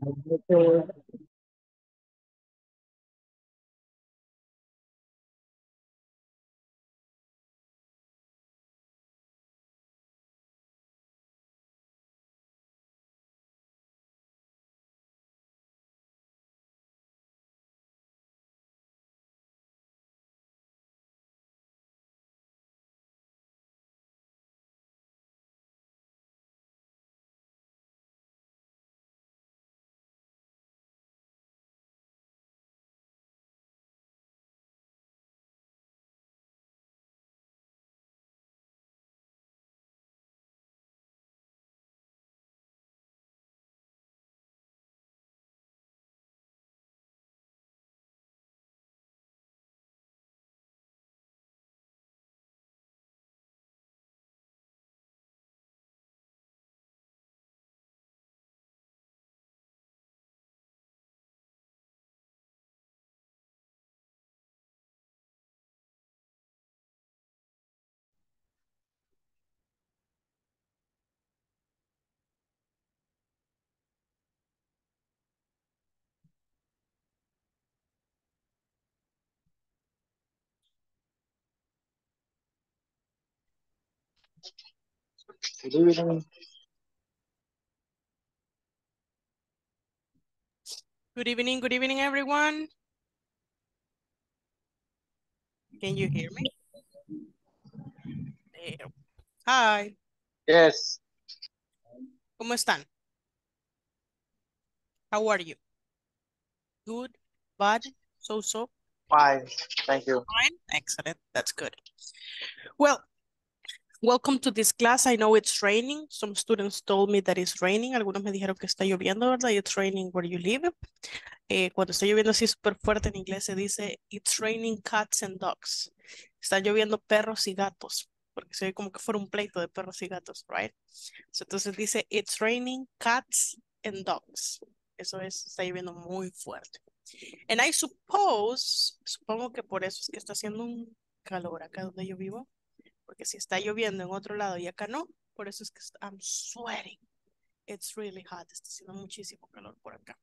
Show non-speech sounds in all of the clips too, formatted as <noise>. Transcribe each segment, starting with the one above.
哎，就 Good evening. Good evening, good evening, everyone. Can you hear me? There. Hi, Yes, ¿cómo están? How are you? Good, bad, so-so, fine. Thank you. fine? Excellent, that's good. Well, welcome to this class. I know it's raining. Some students told me that it's raining. Algunos me dijeron que está lloviendo, ¿verdad? It's raining where you live. Eh, cuando está lloviendo así súper fuerte en inglés se dice It's raining cats and dogs. Está lloviendo perros y gatos, porque se ve como que fuera un pleito de perros y gatos, right? So, entonces dice It's raining cats and dogs. Eso es, está lloviendo muy fuerte. And I suppose, supongo que por eso es que está haciendo un calor acá donde yo vivo, porque si está lloviendo en otro lado y acá no, por eso es que I'm sweating. It's really hot, está haciendo muchísimo calor por acá.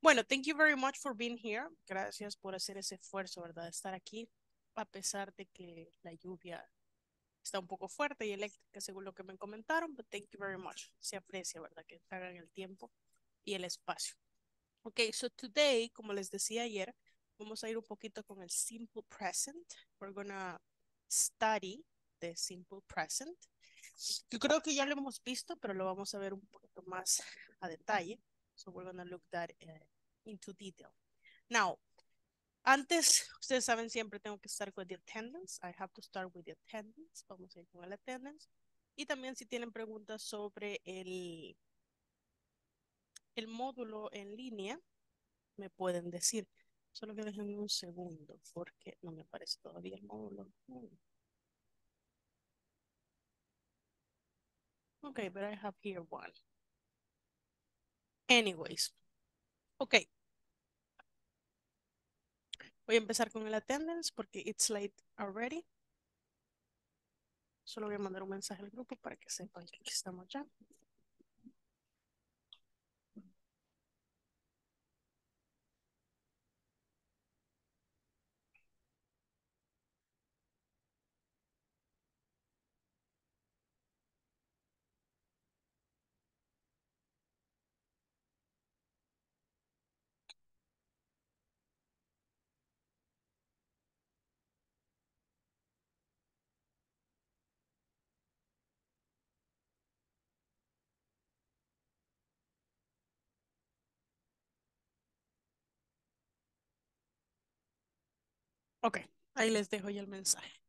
Bueno, thank you very much for being here. Gracias por hacer ese esfuerzo, ¿verdad? Estar aquí, a pesar de que la lluvia está un poco fuerte y eléctrica, según lo que me comentaron, but thank you very much. Se aprecia, ¿verdad? Que hagan el tiempo y el espacio. Ok, so today, como les decía ayer, vamos a ir un poquito con el simple present. We're gonna study the simple present. Yo creo que ya lo hemos visto, pero lo vamos a ver un poquito más a detalle. So we're gonna look that uh, into detail. Now, antes, ustedes saben, siempre tengo que estar con the attendance. I have to start with the attendance. Vamos a ir con el attendance. Y también si tienen preguntas sobre el, el módulo en línea, me pueden decir. Solo que déjenme un segundo, porque no me aparece todavía el módulo. Okay, but I have here one. Anyways. Okay. Voy a empezar con el attendance porque it's late already. Solo voy a mandar un mensaje al grupo para que sepan que aquí estamos ya. Ok, ahí les dejo ya el mensaje.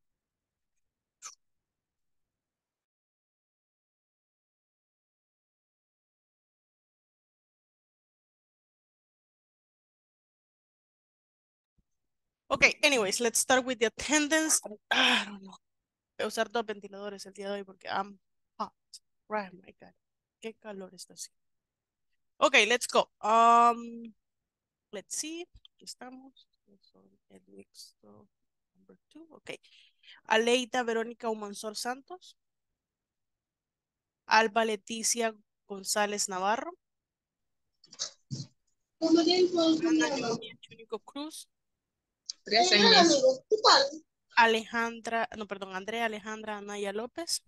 Ok, anyways, let's start with the attendance. I don't know. Voy a usar dos ventiladores el día de hoy porque I'm hot. Right, my God. Qué calor está haciendo. Ok, let's go. Um, let's see. Aquí estamos. El mixto number two. Ok. Aleida Verónica Humansor Santos. Alba Leticia González Navarro. Ana Cruz. Alejandra, no, perdón, Andrea Alejandra Anaya López,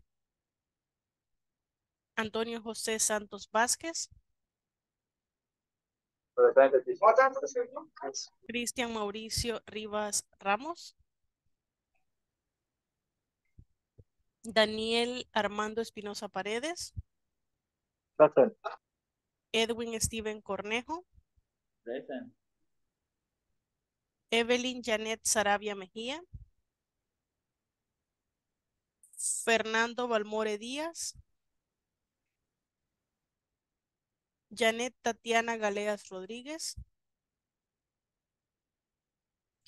Antonio José Santos Vázquez. Cristian Mauricio Rivas Ramos, Daniel Armando Espinosa Paredes, Present. Edwin Steven Cornejo, Present. Evelyn Janet Sarabia Mejía, Fernando Balmore Díaz, Janet Tatiana Galeas Rodríguez,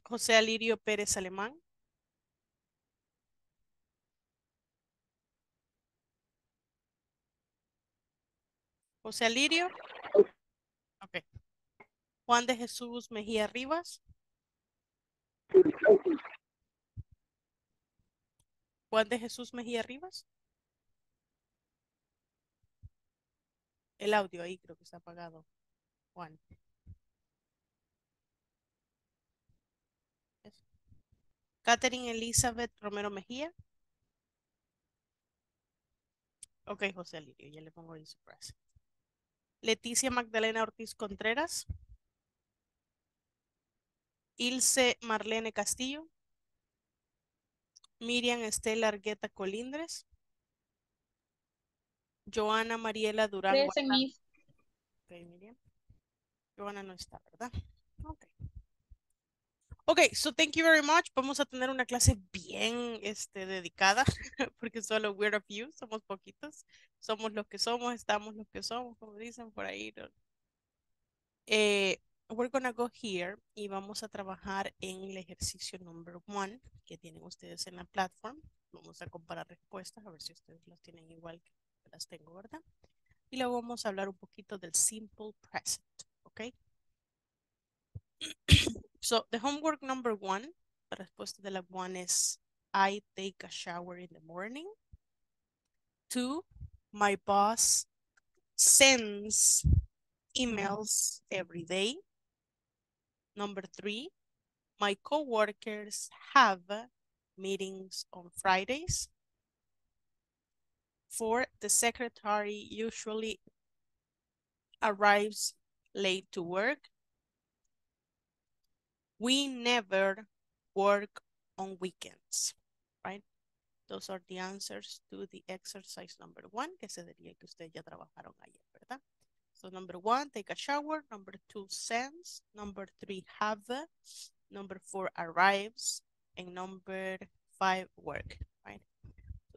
José Alirio Pérez Alemán, José Alirio. Ok. Juan de Jesús Mejía Rivas. Juan de Jesús Mejía Rivas. El audio ahí creo que está apagado. Juan. Catherine Elizabeth Romero Mejía. Ok, José Lirio, ya le pongo ahí su frase. Leticia Magdalena Ortiz Contreras. Ilse Marlene Castillo. Miriam Estela Argueta Colindres. Joana Mariela Durán. Ok, Miriam. Joana no está, ¿verdad? Ok. Ok, so thank you very much. Vamos a tener una clase bien este, dedicada, <laughs> porque solo we're a few, somos poquitos. Somos los que somos, estamos los que somos, como dicen por ahí. ¿no? Eh, we're gonna go here y vamos a trabajar en el ejercicio number one que tienen ustedes en la platform. Vamos a comparar respuestas, a ver si ustedes las tienen igual que las tengo, ¿verdad? Y luego vamos a hablar un poquito del simple present, ¿ok? <clears throat> So, the homework number one, la respuesta de la one es I take a shower in the morning. Two, my boss sends emails every day. Number three, my coworkers have meetings on Fridays. Four, the secretary usually arrives late to work. We never work on weekends, right? Those are the answers to the exercise number one, que se diría que ustedes ya trabajaron ayer, ¿verdad? So number one, take a shower. Number two, sends. Number three, have. Number four, arrives. And number five, work,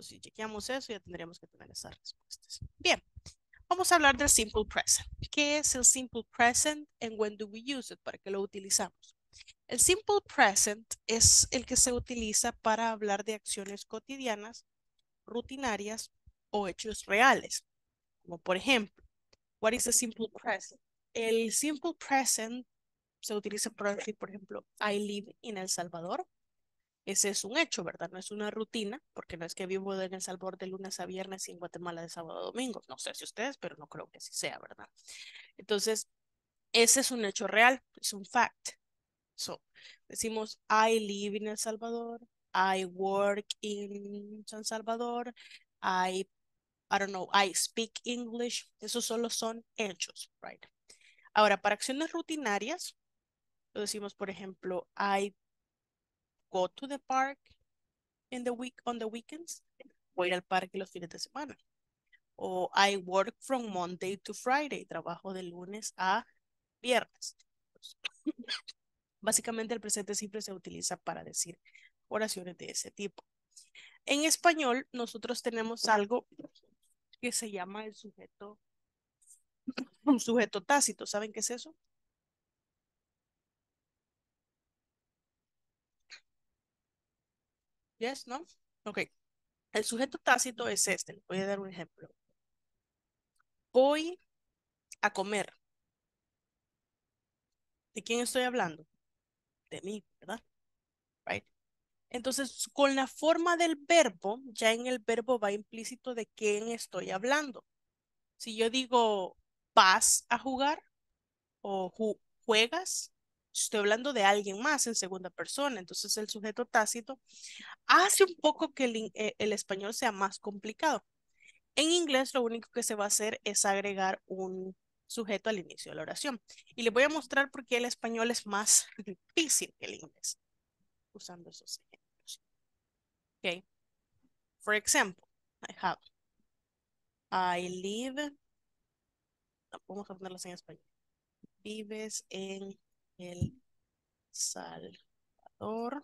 right? So si chequeamos eso, ya tendríamos que tener esas respuestas. Bien, vamos a hablar del simple present. ¿Qué es el simple present and when do we use it? ¿Para qué lo utilizamos? El simple present es el que se utiliza para hablar de acciones cotidianas, rutinarias o hechos reales. Como por ejemplo, what is the simple present? El simple present se utiliza para decir, por ejemplo, I live in El Salvador. Ese es un hecho, ¿verdad? No es una rutina, porque no es que vivo en El Salvador de lunes a viernes y en Guatemala de sábado a domingo. No sé si ustedes, pero no creo que así sea, ¿verdad? Entonces, ese es un hecho real, es un fact. So, decimos, I live in El Salvador, I work in San Salvador, I, I don't know, I speak English. Esos solo son hechos, right? Ahora, para acciones rutinarias, lo decimos, por ejemplo, I go to the park in the week, on the weekends. Voy al parque los fines de semana. O I work from Monday to Friday. Trabajo de lunes a viernes. <laughs> Básicamente el presente simple se utiliza para decir oraciones de ese tipo. En español, nosotros tenemos algo que se llama el sujeto, un sujeto tácito. ¿Saben qué es eso? Yes, ¿no? Ok. El sujeto tácito es este. Voy a dar un ejemplo. Voy a comer. ¿De quién estoy hablando? De mí, ¿verdad? Right. Entonces, con la forma del verbo, ya en el verbo va implícito de quién estoy hablando. Si yo digo, vas a jugar, o ju- juegas, estoy hablando de alguien más en segunda persona, entonces el sujeto tácito hace un poco que el, eh, el español sea más complicado. En inglés lo único que se va a hacer es agregar un sujeto al inicio de la oración. Y les voy a mostrar por qué el español es más <laughs> difícil que el inglés, usando esos ejemplos. Okay. For example, I have, I live, vamos a ponerlas en español. Vives en El Salvador.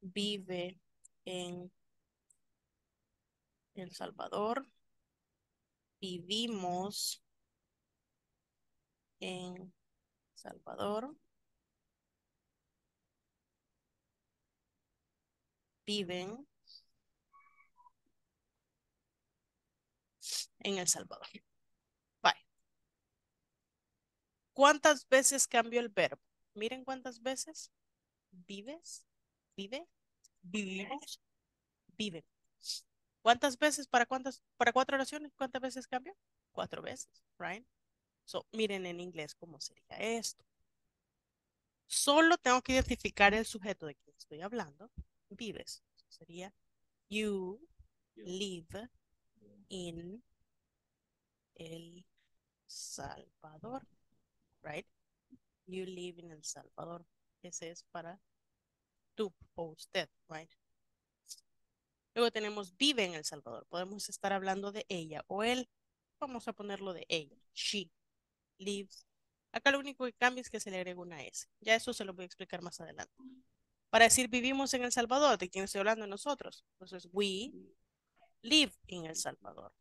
Vive en El Salvador. Vivimos en Salvador. Viven en El Salvador. Bye. ¿Cuántas veces cambió el verbo? Miren cuántas veces. Vives, vive, vivimos, viven. ¿Cuántas veces para cuántas para cuatro oraciones? ¿Cuántas veces cambia? Cuatro veces, right? So, miren en inglés cómo sería esto. Solo tengo que identificar el sujeto de quien estoy hablando. Vives. Sería you live in El Salvador, right? You live in El Salvador. Ese es para tú o usted, right? Luego tenemos vive en El Salvador. Podemos estar hablando de ella o él. Vamos a ponerlo de ella. She lives. Acá lo único que cambia es que se le agrega una S. Ya eso se lo voy a explicar más adelante. Para decir vivimos en El Salvador, ¿de quién estoy hablando? Nosotros. Entonces, we live in El Salvador.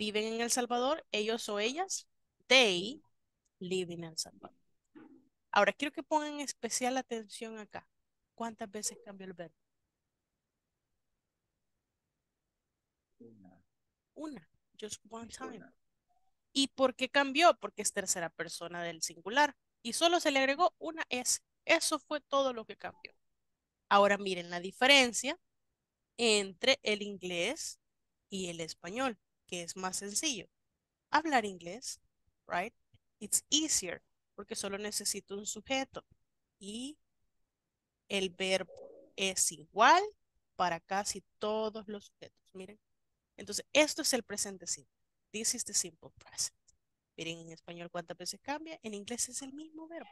¿Viven en El Salvador ellos o ellas? They live in El Salvador. Ahora, quiero que pongan especial atención acá. ¿Cuántas veces cambia el verbo? Una. Una. Just one time. ¿Y por qué cambió? Porque es tercera persona del singular. Y solo se le agregó una S. Eso fue todo lo que cambió. Ahora miren la diferencia entre el inglés y el español, que es más sencillo. Hablar inglés, right? It's easier, porque solo necesito un sujeto. Y el verbo es igual para casi todos los sujetos. Miren. Entonces, esto es el presente simple. This is the simple present. Miren en español cuántas veces cambia. En inglés es el mismo verbo.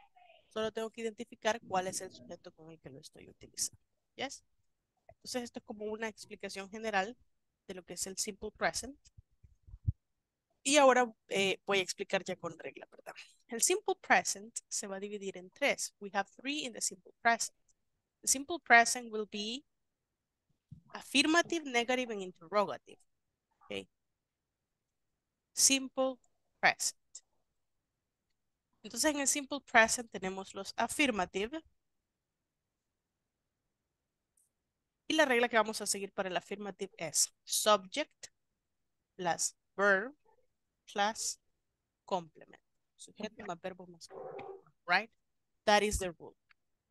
Solo tengo que identificar cuál es el sujeto con el que lo estoy utilizando. ¿Yes? Entonces, esto es como una explicación general de lo que es el simple present. Y ahora eh, voy a explicar ya con regla, ¿verdad? El simple present se va a dividir en tres. We have three in the simple present. The simple present will be affirmative, negative, and interrogative. Okay. Simple present. Entonces en el simple present tenemos los affirmative. Y la regla que vamos a seguir para el affirmative es subject plus verb plus complement. Sujeto más verbo más complemento. Right? That is the rule.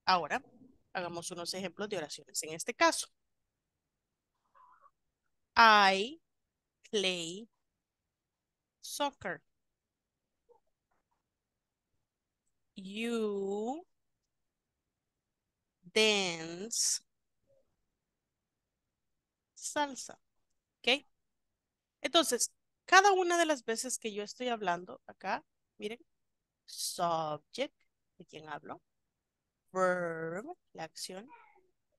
Ahora, hagamos unos ejemplos de oraciones. En este caso, I play soccer. You dance salsa. ¿Ok? Entonces, cada una de las veces que yo estoy hablando acá, miren, subject, ¿de quién hablo? Verb, la acción,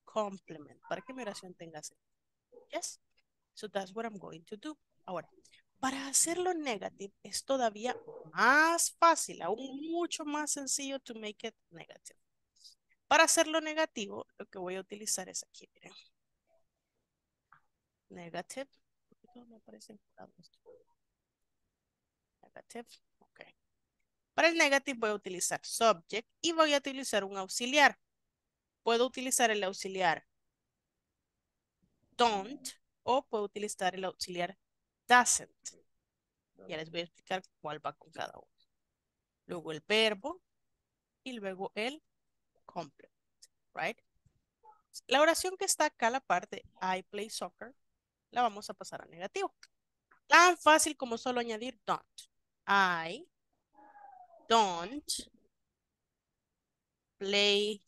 complement, para que mi oración tenga sentido. Yes? So that's what I'm going to do. Ahora, para hacerlo negative es todavía más fácil, aún mucho más sencillo to make it negative. Para hacerlo negativo, lo que voy a utilizar es aquí, miren. Negative. Negative. Ok. Para el negative voy a utilizar subject y voy a utilizar un auxiliar. Puedo utilizar el auxiliar don't o puedo utilizar el auxiliar doesn't. Ya les voy a explicar cuál va con cada uno. Luego el verbo y luego el complement, right? La oración que está acá la parte I play soccer la vamos a pasar a negativo. Tan fácil como solo añadir don't. I don't play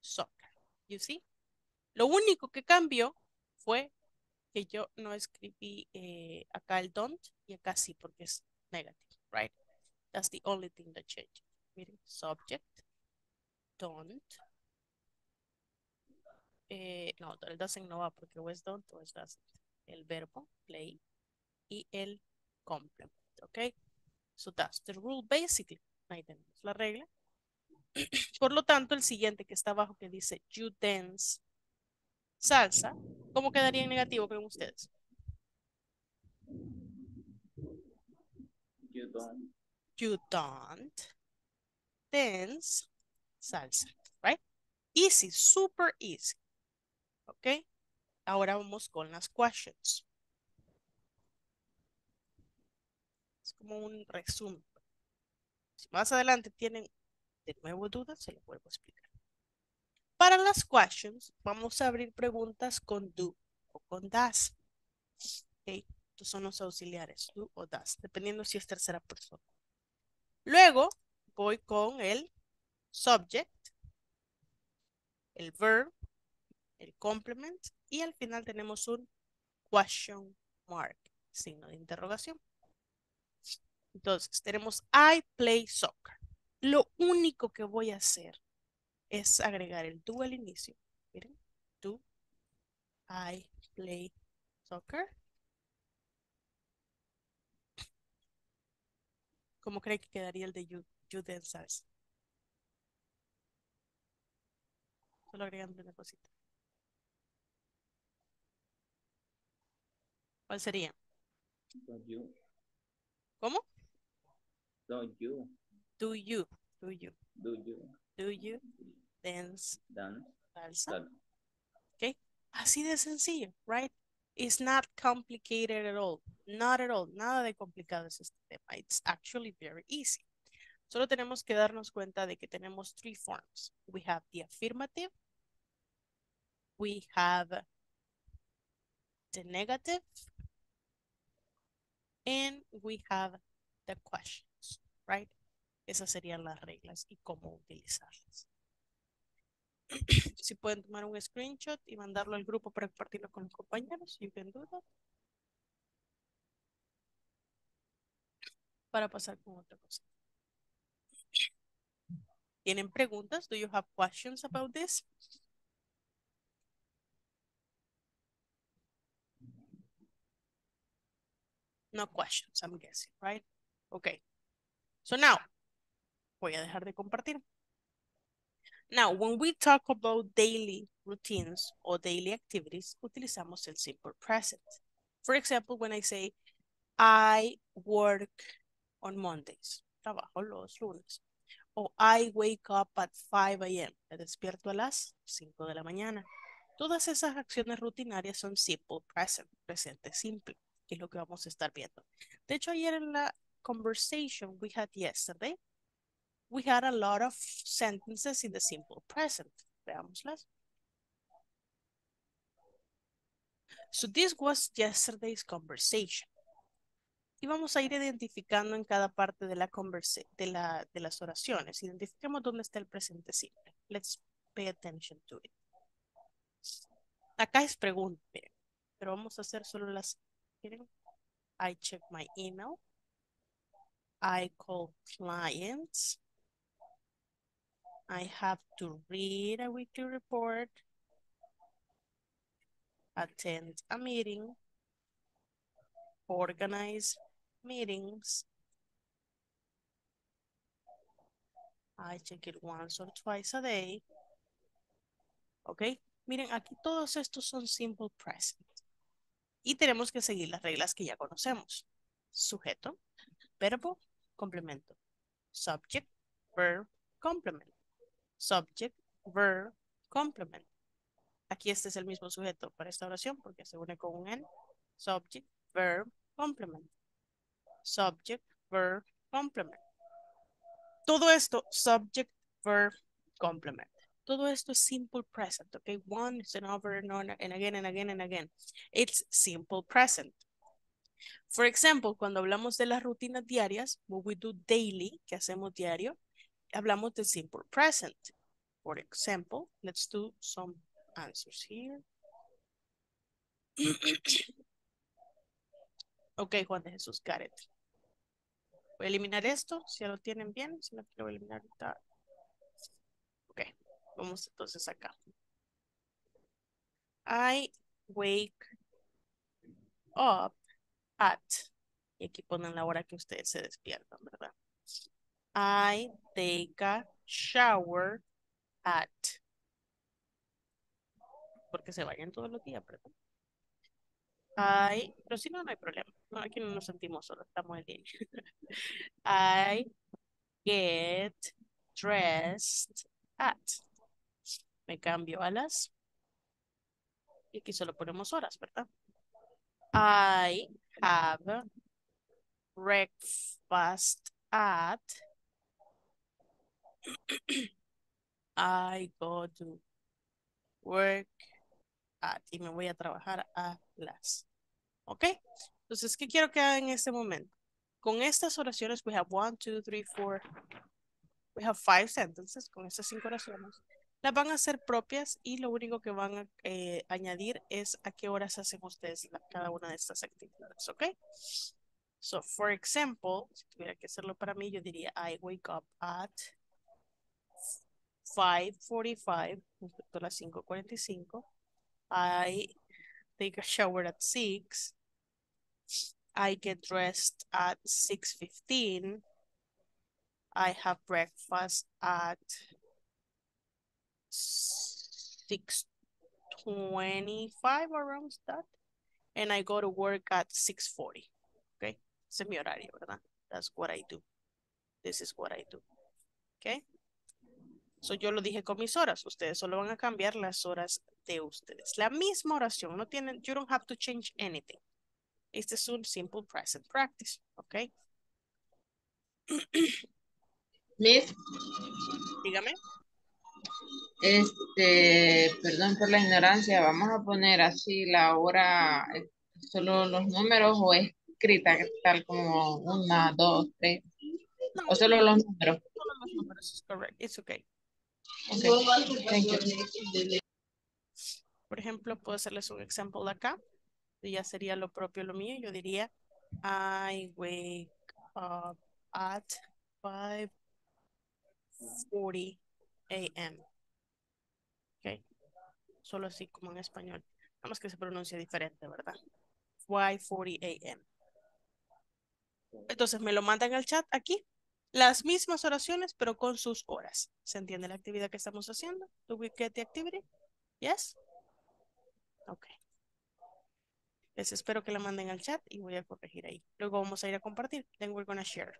soccer. You see? Lo único que cambió fue que yo no escribí eh, acá el don't y acá sí porque es negative, right? That's the only thing that changed. Miren, subject, don't. Eh, no, el doesn't no va porque es don't es doesn't. El verbo, play, y el complement, ¿ok? So that's the rule basically. Ahí tenemos la regla. <clears throat> Por lo tanto, el siguiente que está abajo que dice you dance salsa, ¿cómo quedaría en negativo con ustedes? You don't. You don't dance salsa, right? Easy, super easy. ¿Ok? Ahora vamos con las questions. Es como un resumen. Si más adelante tienen de nuevo dudas, se lo vuelvo a explicar. Para las questions, vamos a abrir preguntas con do o con das. Okay. Estos son los auxiliares, do o das, dependiendo si es tercera persona. Luego voy con el subject, el verb, el complement y al final tenemos un question mark, signo de interrogación. Entonces, tenemos I play soccer. Lo único que voy a hacer es agregar el do al inicio. Miren, do I play soccer. ¿Cómo cree que quedaría el de you, you dance? Solo agregando una cosita. ¿Cuál sería? Don't you. ¿Cómo? Don't you. Do you, do you, Do you. do you dance Dance. salsa? Salsa. Okay, así de sencillo, right? It's not complicated at all. Not at all. Nada de complicado es este tema. It's actually very easy. Solo tenemos que darnos cuenta de que tenemos three forms. We have the affirmative. We have the negative. And we have the questions, right? Esas serían las reglas y cómo utilizarlas. si pueden tomar un screenshot y mandarlo al grupo para compartirlo con los compañeros, you can. Para pasar con otra cosa. ¿Tienen preguntas? Do you have questions about this? No questions, I'm guessing, right? Okay. So now, voy a dejar de compartir. Now, when we talk about daily routines or daily activities, utilizamos el simple present. For example, when I say, I work on Mondays, trabajo los lunes. O I wake up at 5 a.m., me despierto a las 5 de la mañana. Todas esas acciones rutinarias son simple present, presente simple, que es lo que vamos a estar viendo. De hecho, ayer en la conversation we had yesterday, we had a lot of sentences in the simple present. Veámoslas. So this was yesterday's conversation. Y vamos a ir identificando en cada parte de, la de, la, de las oraciones. Identifiquemos dónde está el presente simple. Let's pay attention to it. Acá es pregunta, pero vamos a hacer solo las... Miren. I check my email. I call clients. I have to read a weekly report, attend a meeting, organize meetings. I check it once or twice a day. Ok, miren, aquí todos estos son simple present. Y tenemos que seguir las reglas que ya conocemos. Sujeto, verbo, complemento. Subject, verb, complement. Subject, verb, complement. Aquí este es el mismo sujeto para esta oración porque se une con un N. Subject, verb, complement. Subject, verb, complement. Todo esto, subject, verb, complement. Todo esto es simple present, okay? Once and over and on and again and again and again. It's simple present. For example, cuando hablamos de las rutinas diarias, what we do daily, que hacemos diario, hablamos de simple present. For example, let's do some answers here. <clears throat> ok, Juan de Jesús, got it. Voy a eliminar esto, si ya lo tienen bien, si no quiero eliminar ahorita. Vamos entonces acá. I wake up at, y aquí ponen la hora que ustedes se despiertan, ¿verdad? I take a shower at, porque se vayan todos los días, ¿verdad? I, pero si no, no hay problema. Aquí no nos sentimos solos, estamos en línea. <laughs> I get dressed at. Me cambio a las. Y aquí solo ponemos horas, ¿verdad? I have breakfast at. I go to work at. Y me voy a trabajar a las. ¿Ok? Entonces, ¿qué quiero que hagan en este momento? Con estas oraciones, we have one, two, three, four. We have five sentences. Con estas cinco oraciones. Las van a hacer propias y lo único que van a eh, añadir es a qué horas hacen ustedes cada una de estas actividades, ¿ok? So, for example, si tuviera que hacerlo para mí, yo diría I wake up at 5.45, respecto a las 5.45. I take a shower at 6. I get dressed at 6.15. I have breakfast at 6.25 around that. And I go to work at 6.40. Okay. Ese es mi horario, ¿verdad? That's what I do. This is what I do. Okay. So yo lo dije con mis horas. Ustedes solo van a cambiar las horas de ustedes. La misma oración. No tienen, you don't have to change anything. Este es un simple present practice. Okay. Miss, Dígame. Este, perdón por la ignorancia, vamos a poner así la hora, solo los números o escrita tal como una, dos, tres, No, o solo los números. solo los números. It's correct. It's okay. Okay. Thank you. Por ejemplo, puedo hacerles un ejemplo acá. Y ya sería lo propio lo mío. Yo diría, I wake up at 5.40 a.m. Solo así como en español. Nada más que se pronuncia diferente, ¿verdad? 5.40 a.m. Entonces me lo mandan al chat aquí. Las mismas oraciones, pero con sus horas. ¿Se entiende la actividad que estamos haciendo? Do we get the activity? Yes? Ok. Les espero que la manden al chat y voy a corregir ahí. Luego vamos a ir a compartir. Then we're gonna share.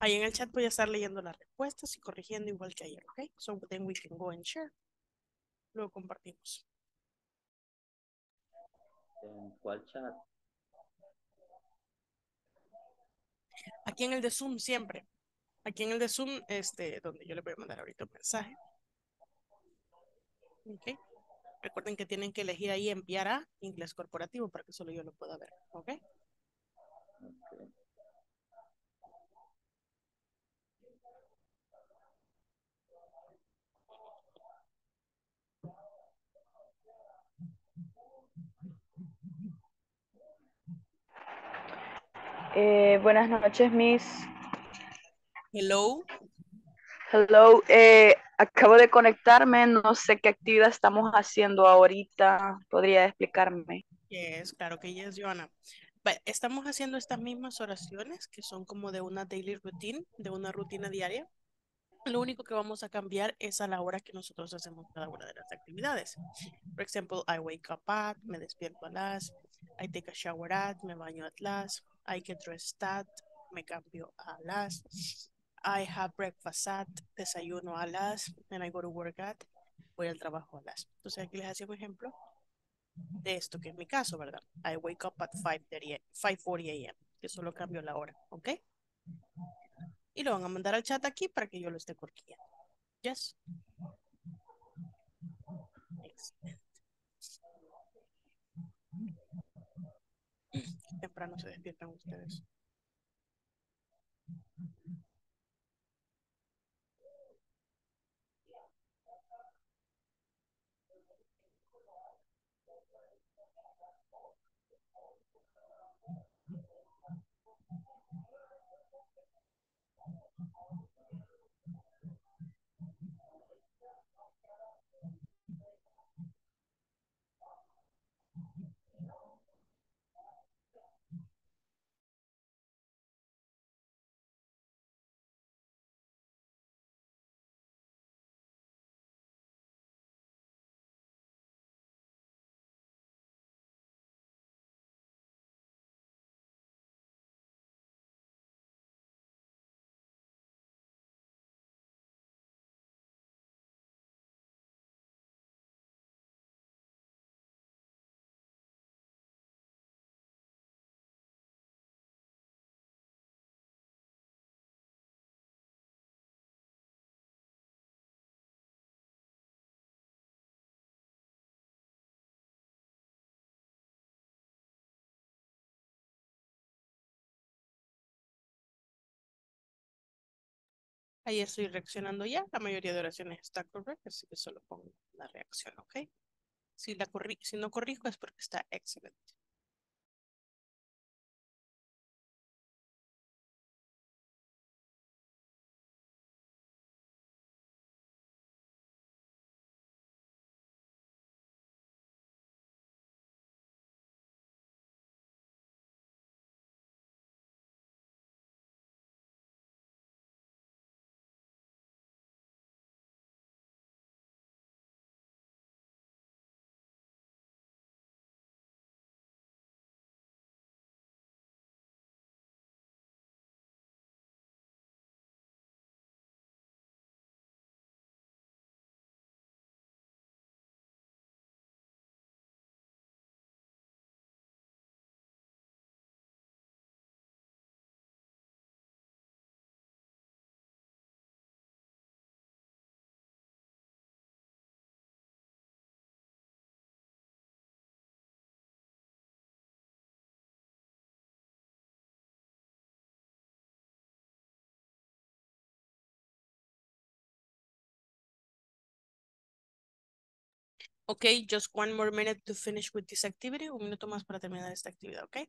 Ahí en el chat voy a estar leyendo las respuestas y corrigiendo igual que ayer, ¿ok? So then we can go and share. Luego compartimos. ¿En cuál chat? Aquí en el de Zoom siempre. Aquí en el de Zoom, este, donde yo le voy a mandar ahorita un mensaje. Ok. Recuerden que tienen que elegir ahí enviar a inglés corporativo para que solo yo lo pueda ver. Ok. Ok. Eh, buenas noches, Miss. Hello. Hello. Eh, acabo de conectarme. No sé qué actividad estamos haciendo ahorita. ¿Podría explicarme? Yes, claro que yes, Joana. But estamos haciendo estas mismas oraciones que son como de una daily routine, de una rutina diaria. Lo único que vamos a cambiar es a la hora que nosotros hacemos cada una de las actividades. Por ejemplo, I wake up at, me despierto a las, I take a shower at, me baño a las, I get dressed at, me cambio a las, I have breakfast at, desayuno a las, and I go to work at, voy al trabajo a las. Entonces aquí les hacía un ejemplo de esto, que es mi caso, ¿verdad? I wake up at 5.40 a.m., que solo cambio la hora, ¿ok? Y lo van a mandar al chat aquí para que yo lo esté corrigiendo. Yes. Excelente. Temprano se despiertan ustedes. Ahí estoy reaccionando ya. La mayoría de oraciones está correcta, así que solo pongo la reacción, ¿ok? Si, la si no corrijo es porque está excelente. Okay, just one more minute to finish with this activity. Un minuto más para terminar esta actividad, okay?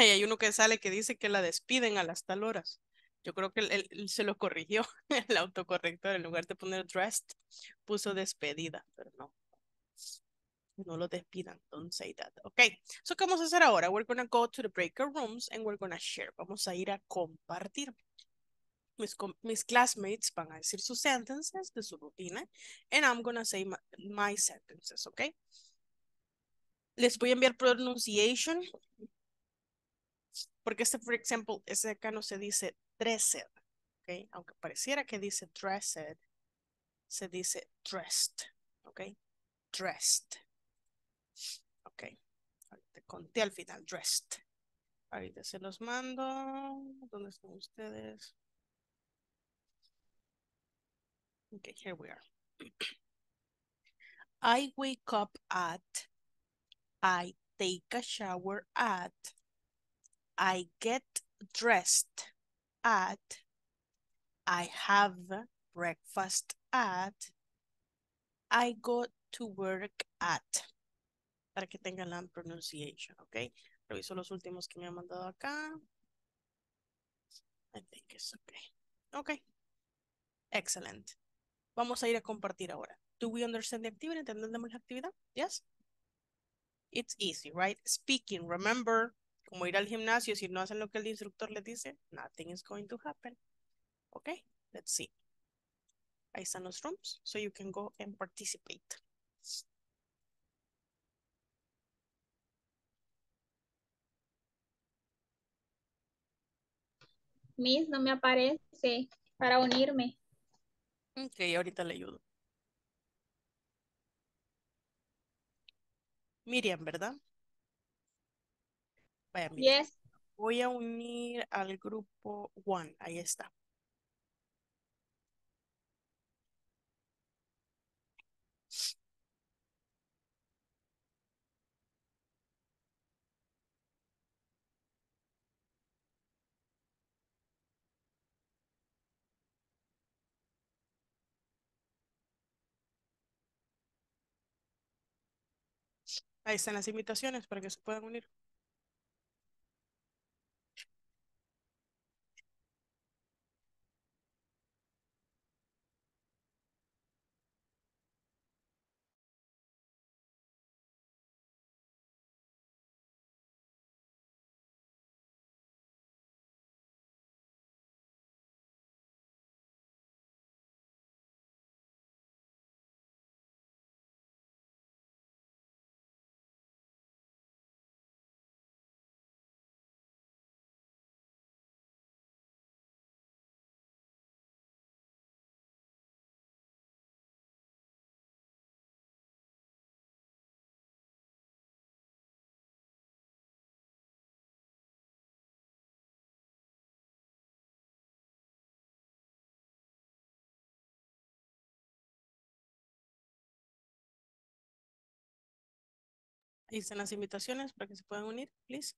Y hay uno que sale que dice que la despiden a las tal horas. Yo creo que él, se lo corrigió <laughs> el autocorrector. En lugar de poner dressed, puso despedida, pero no. No lo despidan. Don't say that. Okay. So, ¿qué vamos a hacer ahora? We're gonna go to the breaker rooms and we're gonna share. Vamos a ir a compartir. Mis, mis classmates van a decir sus sentences de su rutina and I'm gonna say my, my sentences, okay? Les voy a enviar pronunciation porque este, por ejemplo, ese acá no se dice dressed, ¿ok? Aunque pareciera que dice dressed, se dice dressed, ¿ok? Dressed, ¿ok? Ahorita conté al final, dressed. Ahorita se los mando. ¿Dónde están ustedes? Okay, here we are. I wake up at, I take a shower at, I get dressed at, I have breakfast at, I go to work at. Para que tengan la pronunciation, ¿ok? Reviso los últimos que me han mandado acá. I think it's okay. Ok. Excellent. Vamos a ir a compartir ahora. Do we understand the activity? ¿Entendemos la actividad? Yes? It's easy, right? Speaking, remember, como ir al gimnasio, si no hacen lo que el instructor les dice, nothing is going to happen. Okay, let's see. Ahí están los rooms, so you can go and participate. Miss, no me aparece para unirme. Ok, ahorita le ayudo. Miriam, ¿verdad? Vaya. Yes. Voy a unir al grupo One. Ahí está. Ahí están las invitaciones para que se puedan unir. Ahí están las invitaciones para que se puedan unir, please.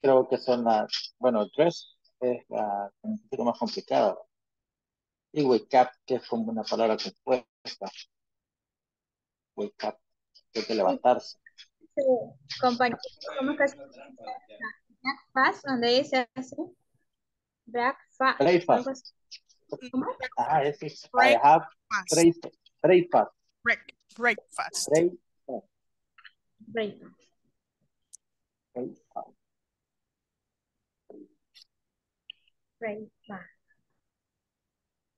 Creo que son las, bueno, dress es la un poquito más complicada. Y wake up, que es como una palabra compuesta. Wake up, que es de levantarse. Su compañero, ¿cómo que se Breakfast, donde dice así. Breakfast. Breakfast. ¿Cómo? Ah, ese es, I Break- have Fast. breakfast. Breakfast. Break, breakfast. Breakfast. Breakfast. Breakfast. Breakfast.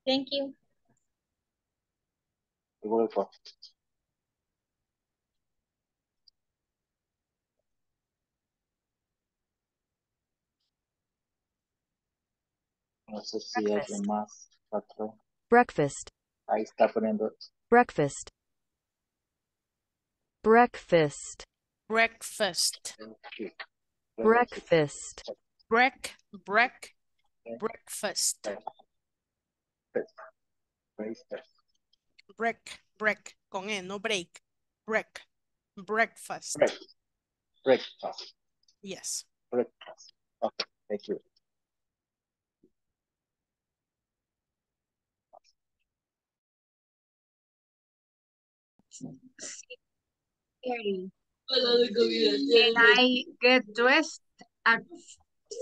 Thank you. You're welcome. No sé si alguien más, patrón. breakfast, Ahí está poniendo breakfast, breakfast, Breakfast. breakfast, Break, break, breakfast. breakfast. Break, break. Con E, no break. Break. Breakfast. Break. Breakfast. Yes. Breakfast. Okay, thank you. thirty. And I get dressed at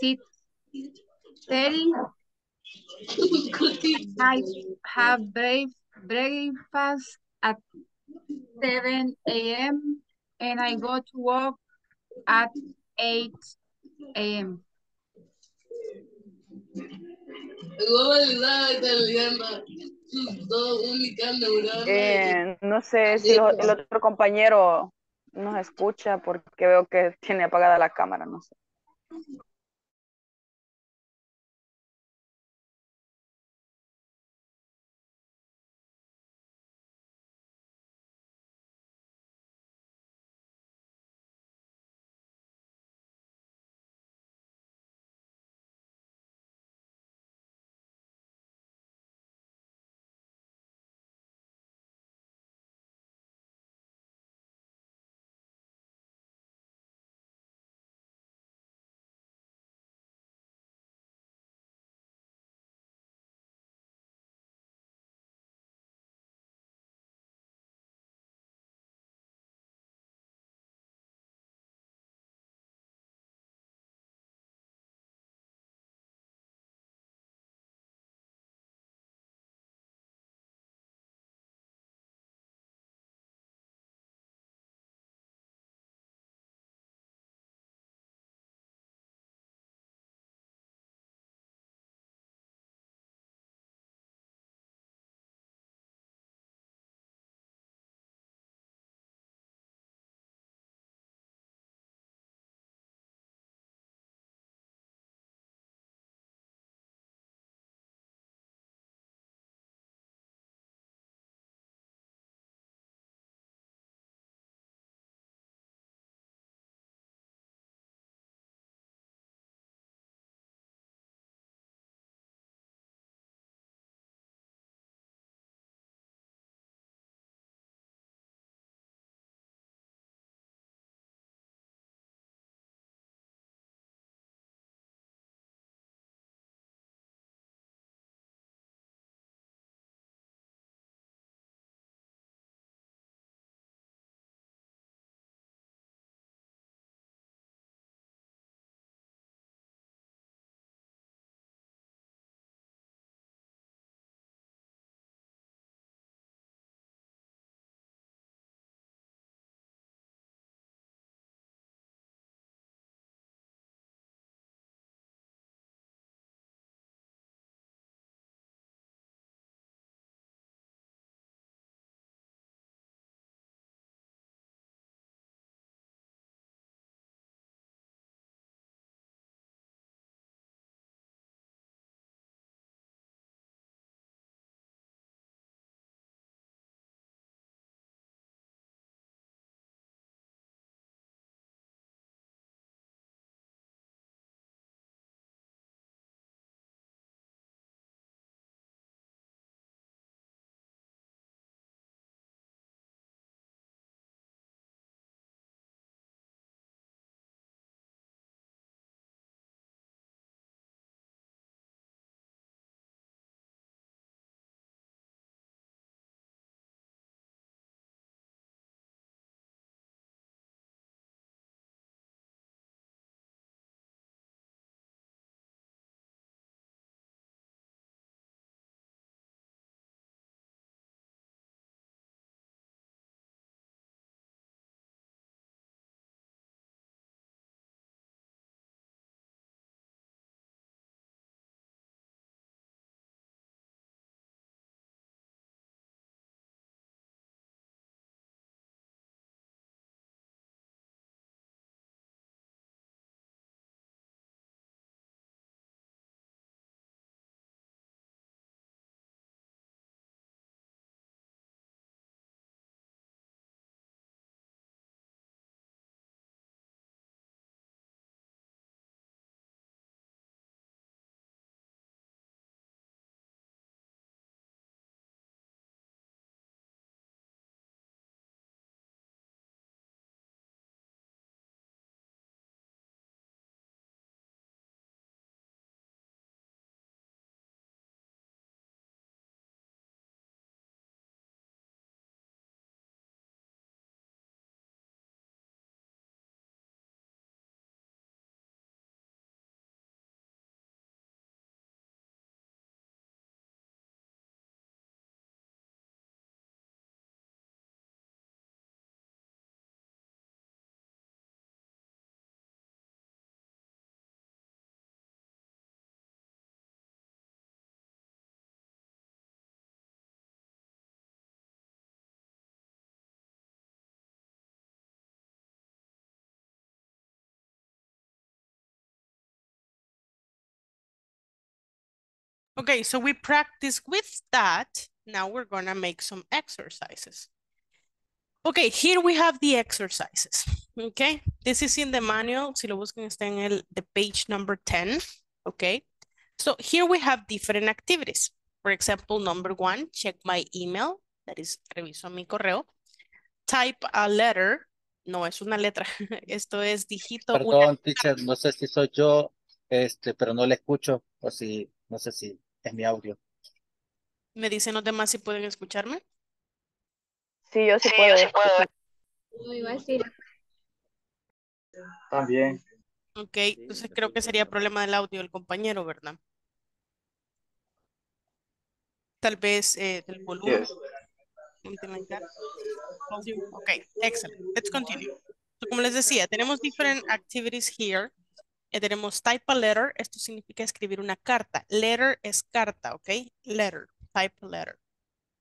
six thirty. I have break, breakfast at seven AM and I go to work at eight AM. Eh, no sé si lo- el otro compañero nos escucha porque veo que tiene apagada la cámara, no sé. Okay, so we practice with that. Now we're gonna make some exercises. Okay, here we have the exercises. Okay, this is in the manual. Si lo buscan está en el the page number 10. Okay, so here we have different activities. For example, number one, check my email. That is, reviso mi correo. Type a letter. No es una letra. <laughs> Esto es dígito. una- Perdón, teacher, no sé si soy yo, este, pero no le escucho, o si, no sé si es mi audio. Me dicen los demás si pueden escucharme. Sí, yo sí puedo. a decir. También. Ok, entonces creo que sería problema del audio del compañero, ¿verdad? Tal vez eh, del volumen. something like that. Volume. Okay, excellent. Let's continue. So, como les decía, tenemos different activities here. Eh, tenemos type a letter. Esto significa escribir una carta. Letter es carta, ¿ok? Letter, type a letter.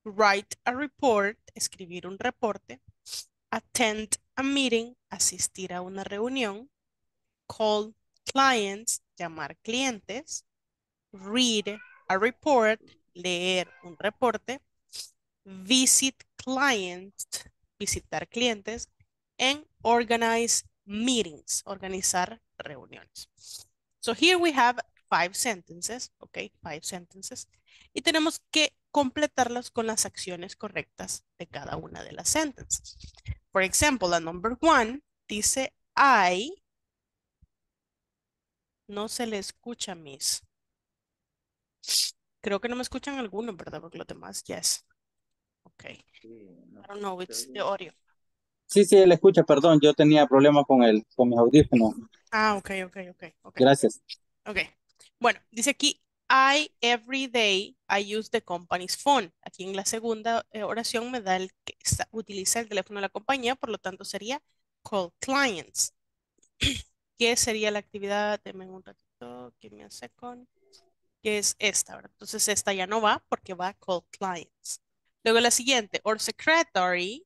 Write a report, escribir un reporte. Attend a meeting, asistir a una reunión. Call clients, llamar clientes. Read a report, leer un reporte. Visit clients, visitar clientes. And organize meetings, organizar reuniones. So here we have five sentences, okay, five sentences. Y tenemos que completarlas con las acciones correctas de cada una de las sentences. For example, la number one dice I. No se le escucha, Miss. Creo que no me escuchan algunos, ¿verdad? Porque los demás, yes. Okay. I don't know, it's the audio. Sí, sí, le escucha, perdón, yo tenía problemas con el, con mis audífonos. Ah, ok, ok, ok, ok. Gracias. Ok. Bueno, dice aquí, I every day I use the company's phone. Aquí en la segunda eh, oración me da el que utiliza el teléfono de la compañía, por lo tanto sería call clients. <clears throat> ¿Qué sería la actividad? Deme un ratito, give me a second. Que es esta, ¿verdad? Entonces esta ya no va porque va call clients. Luego la siguiente, or secretary,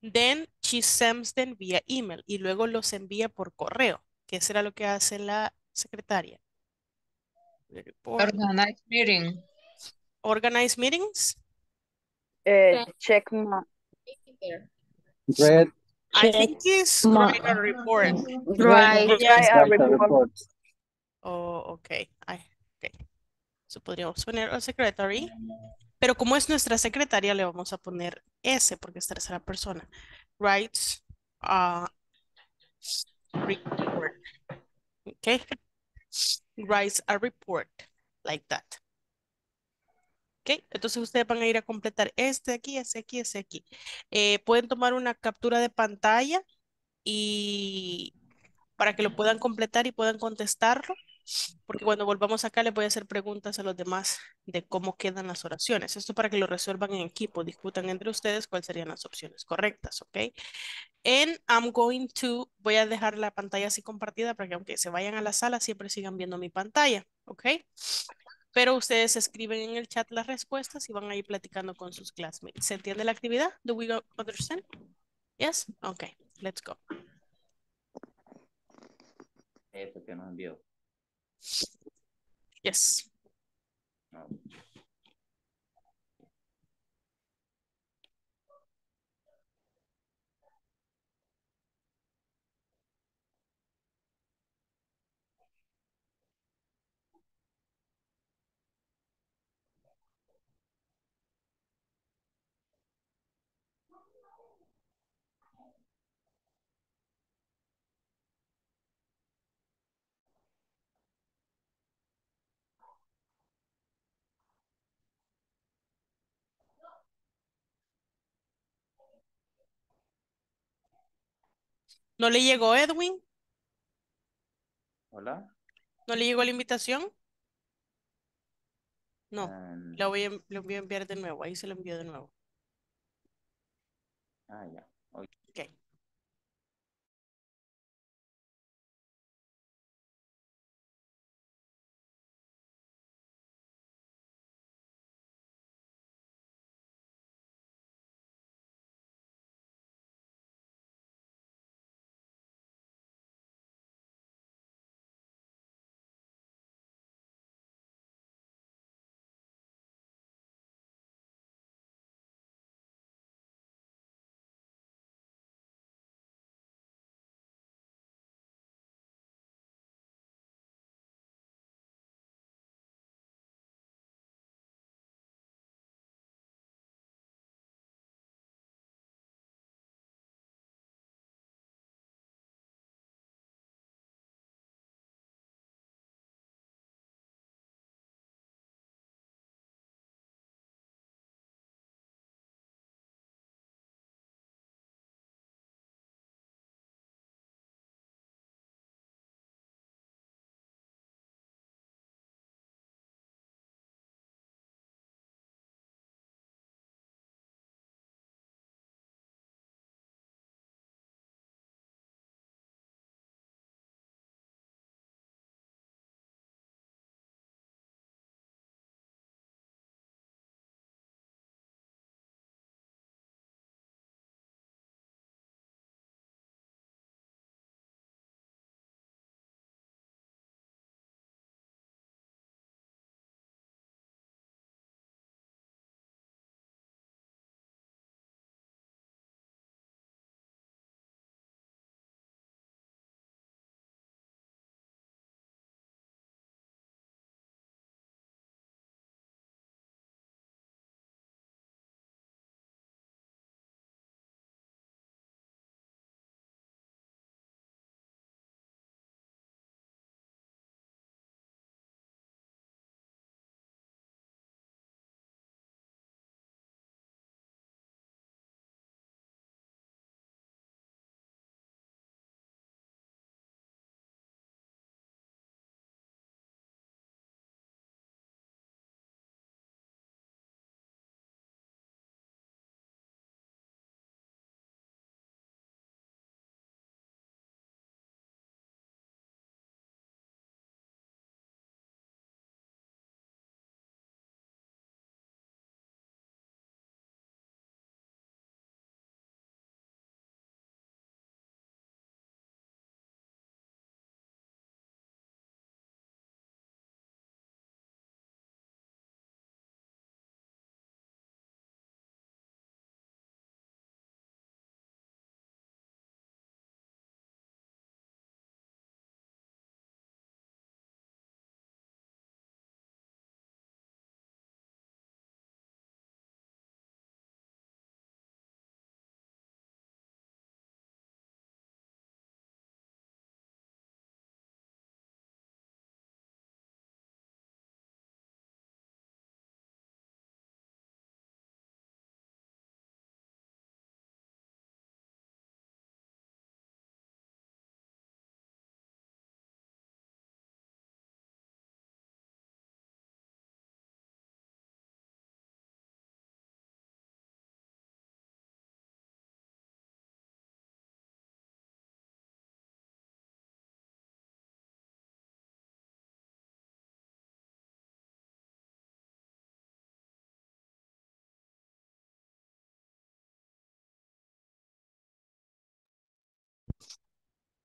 then she sends them via email y luego los envía por correo, que será lo que hace la secretaria. Organize meeting. Organize meetings. Eh, check my, Red, I think it's write a report. Right. I write a report. Oh, ok. Ay, ok. So podríamos poner a secretary. Pero como es nuestra secretaria, le vamos a poner S porque es tercera persona. Writes a report. Ok. Writes a report. Like that. Ok. Entonces ustedes van a ir a completar este aquí, este aquí, este aquí. Eh, pueden tomar una captura de pantalla y para que lo puedan completar y puedan contestarlo. Porque cuando volvamos acá les voy a hacer preguntas a los demás de cómo quedan las oraciones. Esto para que lo resuelvan en equipo, discutan entre ustedes cuáles serían las opciones correctas, ¿ok? And I'm going to, voy a dejar la pantalla así compartida para que aunque se vayan a la sala siempre sigan viendo mi pantalla, ¿ok? Pero ustedes escriben en el chat las respuestas y van a ir platicando con sus classmates. ¿Se entiende la actividad? Do we understand? Yes? Okay, let's go. Eso que nos envió. Yes. No. ¿No le llegó Edwin? Hola. ¿No le llegó la invitación? No, Em, la voy a, lo voy a enviar de nuevo. Ahí se lo envío de nuevo. ah, ya.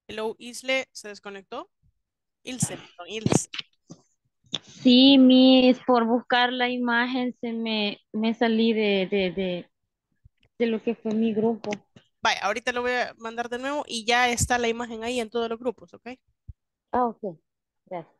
Hello, Isle, ¿se desconectó? Ilse, perdón, Ilse. Sí, Miss, por buscar la imagen se me, me salí de, de, de, de lo que fue mi grupo. Vaya, ahorita lo voy a mandar de nuevo y ya está la imagen ahí en todos los grupos, ¿ok? Ah, ok. Gracias.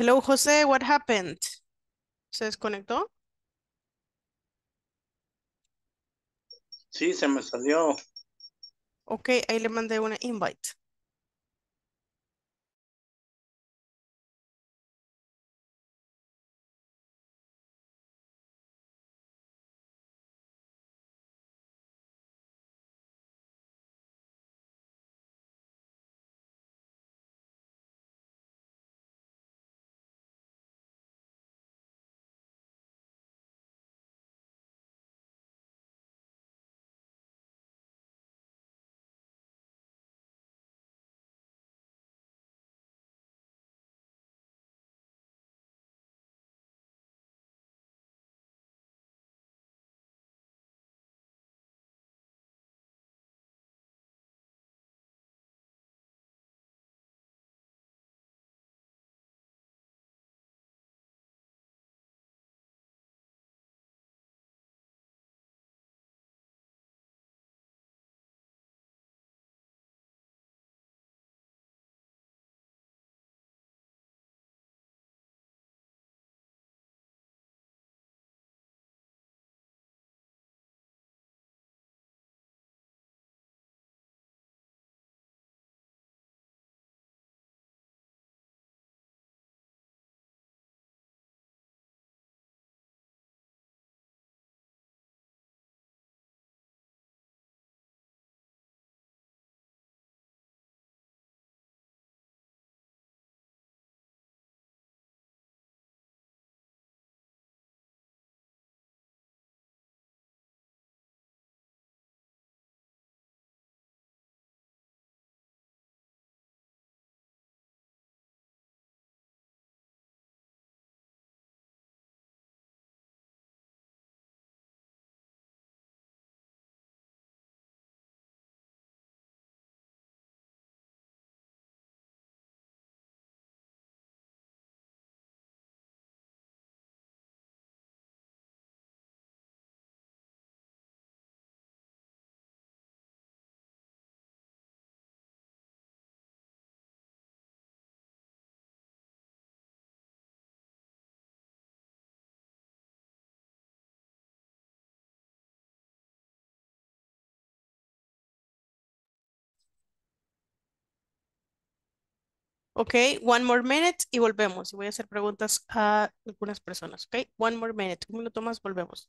Hello, José, what happened? ¿Se desconectó? Sí, se me salió. Ok, ahí le mandé una invite. Ok, one more minute y volvemos. Y voy a hacer preguntas a algunas personas. Ok, one more minute. Un minuto más, volvemos.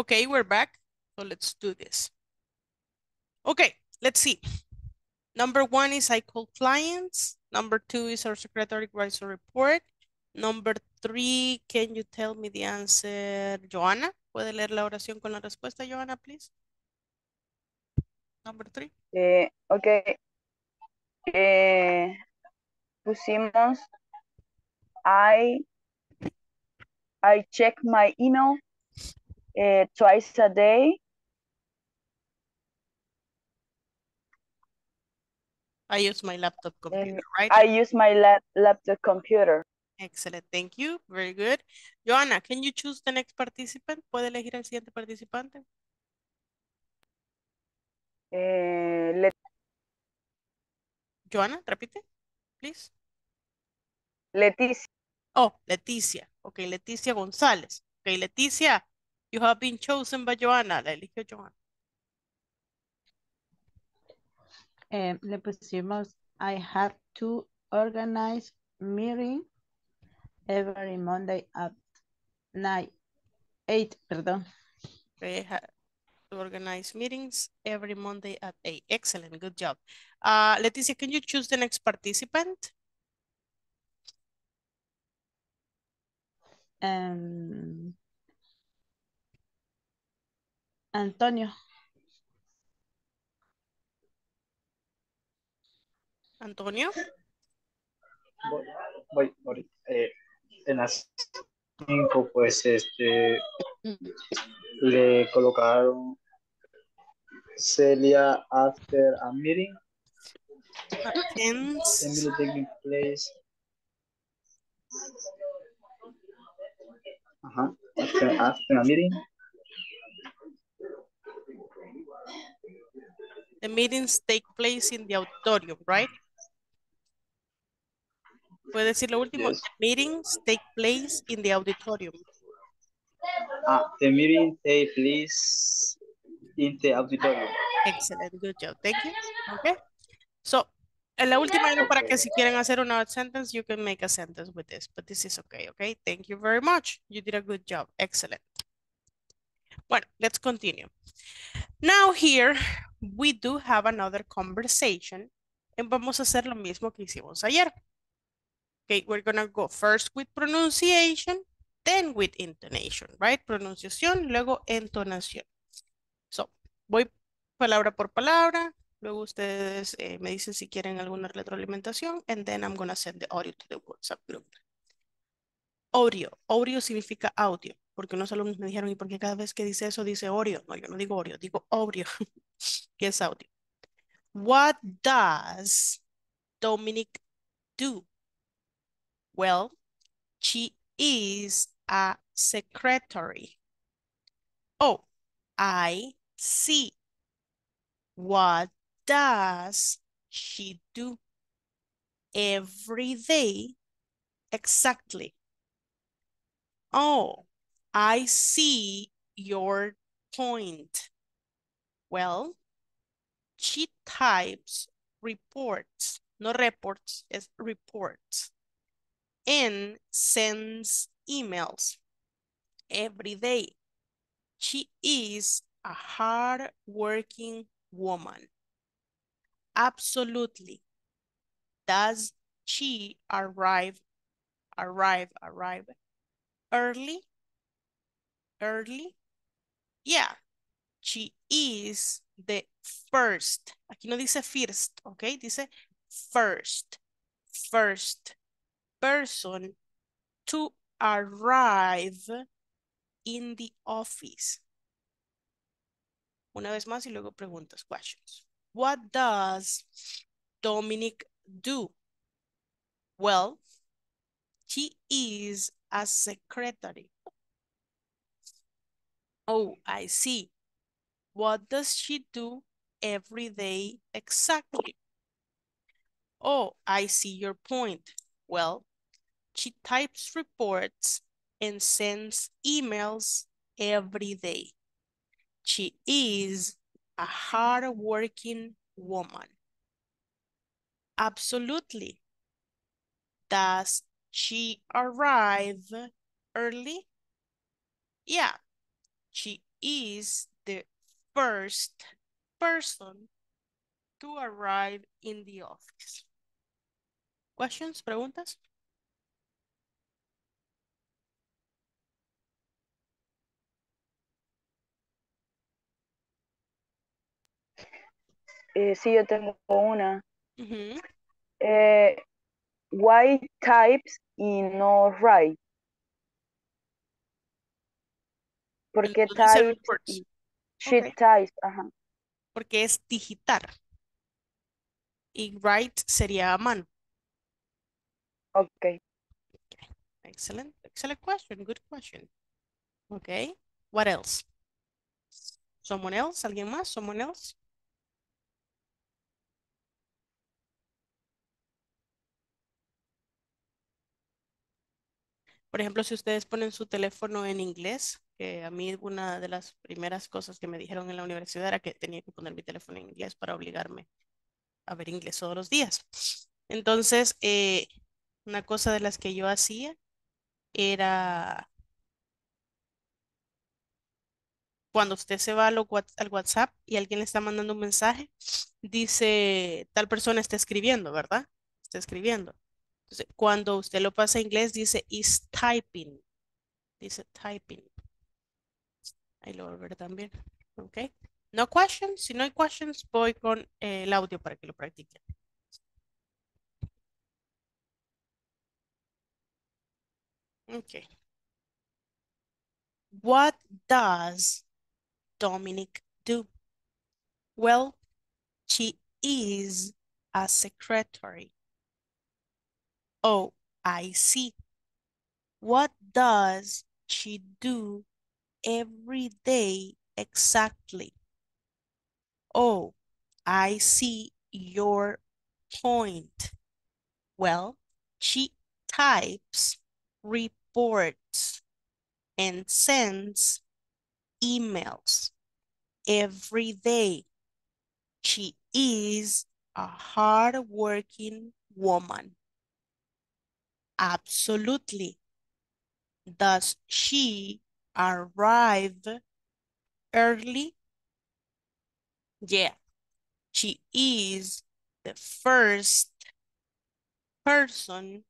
Okay, we're back. So let's do this. Okay, let's see. Number one is I call clients. Number two is our secretary writes a report. Number three, can you tell me the answer? Joanna, ¿puede leer la oración con la respuesta, Joanna, please? Number three. Eh, ok. Eh, pusimos I I check my email eh, twice a day. I use my laptop computer, right? I use my lap laptop computer. Excellent, thank you. Very good. Joanna, can you choose the next participant? ¿Puede elegir al siguiente participante? Eh, let Joanna, repite, please. Leticia. Oh, Leticia. Okay, Leticia González. Okay, Leticia, you have been chosen by Joanna. La eligió Joanna. Eh, le pusimos I have to organize meeting every Monday at night. Eight, perdón. They have to organize meetings every Monday at 8. Excellent, good job. Uh, Leticia, can you choose the next participant? Um, Antonio. Antonio. Voy, voy. Eh, en las cinco, pues, este, le colocaron Celia after a meeting. Attends. Taking place. Ajá, after, after a meeting. The meetings take place in the auditorium, right? ¿Puede decir lo último? Yes. Meetings take place in the auditorium. Ah, the meeting take place in the auditorium. Excellent, good job. Thank you. Okay. So, en la última era para que si quieren hacer una sentence, you can make a sentence with this, but this is okay, okay? Thank you very much. You did a good job. Excellent. Bueno, let's continue. Now here, we do have another conversation and vamos a hacer lo mismo que hicimos ayer. Okay, we're gonna go first with pronunciation then with intonation, right? Pronunciación, luego entonación. So, voy palabra por palabra, luego ustedes eh, me dicen si quieren alguna retroalimentación, and then I'm gonna send the audio to the WhatsApp group. Audio, audio significa audio, porque unos alumnos me dijeron, ¿y por qué cada vez que dice eso dice audio? No, yo no digo audio, digo audio, <laughs> que es audio. What does Dominic do? Well, she is a secretary. Oh, I see. What does she do every day exactly? Oh, I see your point. Well, she types reports, no reports, es reports, and sends emails every day. She is a hard-working woman. Absolutely. Does she arrive, arrive, arrive early? Early? Yeah, she is the first. Aquí no dice first, ¿ok? Dice first. First person to arrive in the office. Una vez más y luego preguntas, questions. What does Dominic do? Well, she is a secretary. Oh, I see. What does she do every day exactly? Oh, I see your point. Well, she types reports and sends emails every day. She is a hard-working woman. Absolutely. Does she arrive early? Yeah, she is the first person to arrive in the office. Questions, preguntas? Eh, sí, yo tengo una. Ujú. Eh, why types y no write? ¿Por El qué otro dice types reports. y she Ok. types? Ajá. Porque es digitar. Y write sería a mano. Ok. Excellent. Excellent question. Good question. Okay. What else? Someone else? ¿Alguien más? Someone else? Por ejemplo, si ustedes ponen su teléfono en inglés, a mí una de las primeras cosas que me dijeron en la universidad era que tenía que poner mi teléfono en inglés para obligarme a ver inglés todos los días. Entonces, eh, una cosa de las que yo hacía era cuando usted se va al WhatsApp y alguien le está mandando un mensaje, dice tal persona está escribiendo, ¿verdad? Está escribiendo. Entonces, cuando usted lo pasa a inglés, dice is typing. Dice typing. Ahí lo ver también. Ok. No questions. Si no hay questions, voy con eh, el audio para que lo practiquen. Okay. What does Dominic do? Well, she is a secretary. Oh, I see. What does she do every day exactly? Oh, I see your point. Well, she types reports and sends emails every day. She is a hardworking woman. Absolutely. Does she arrive early? Yeah, she is the first person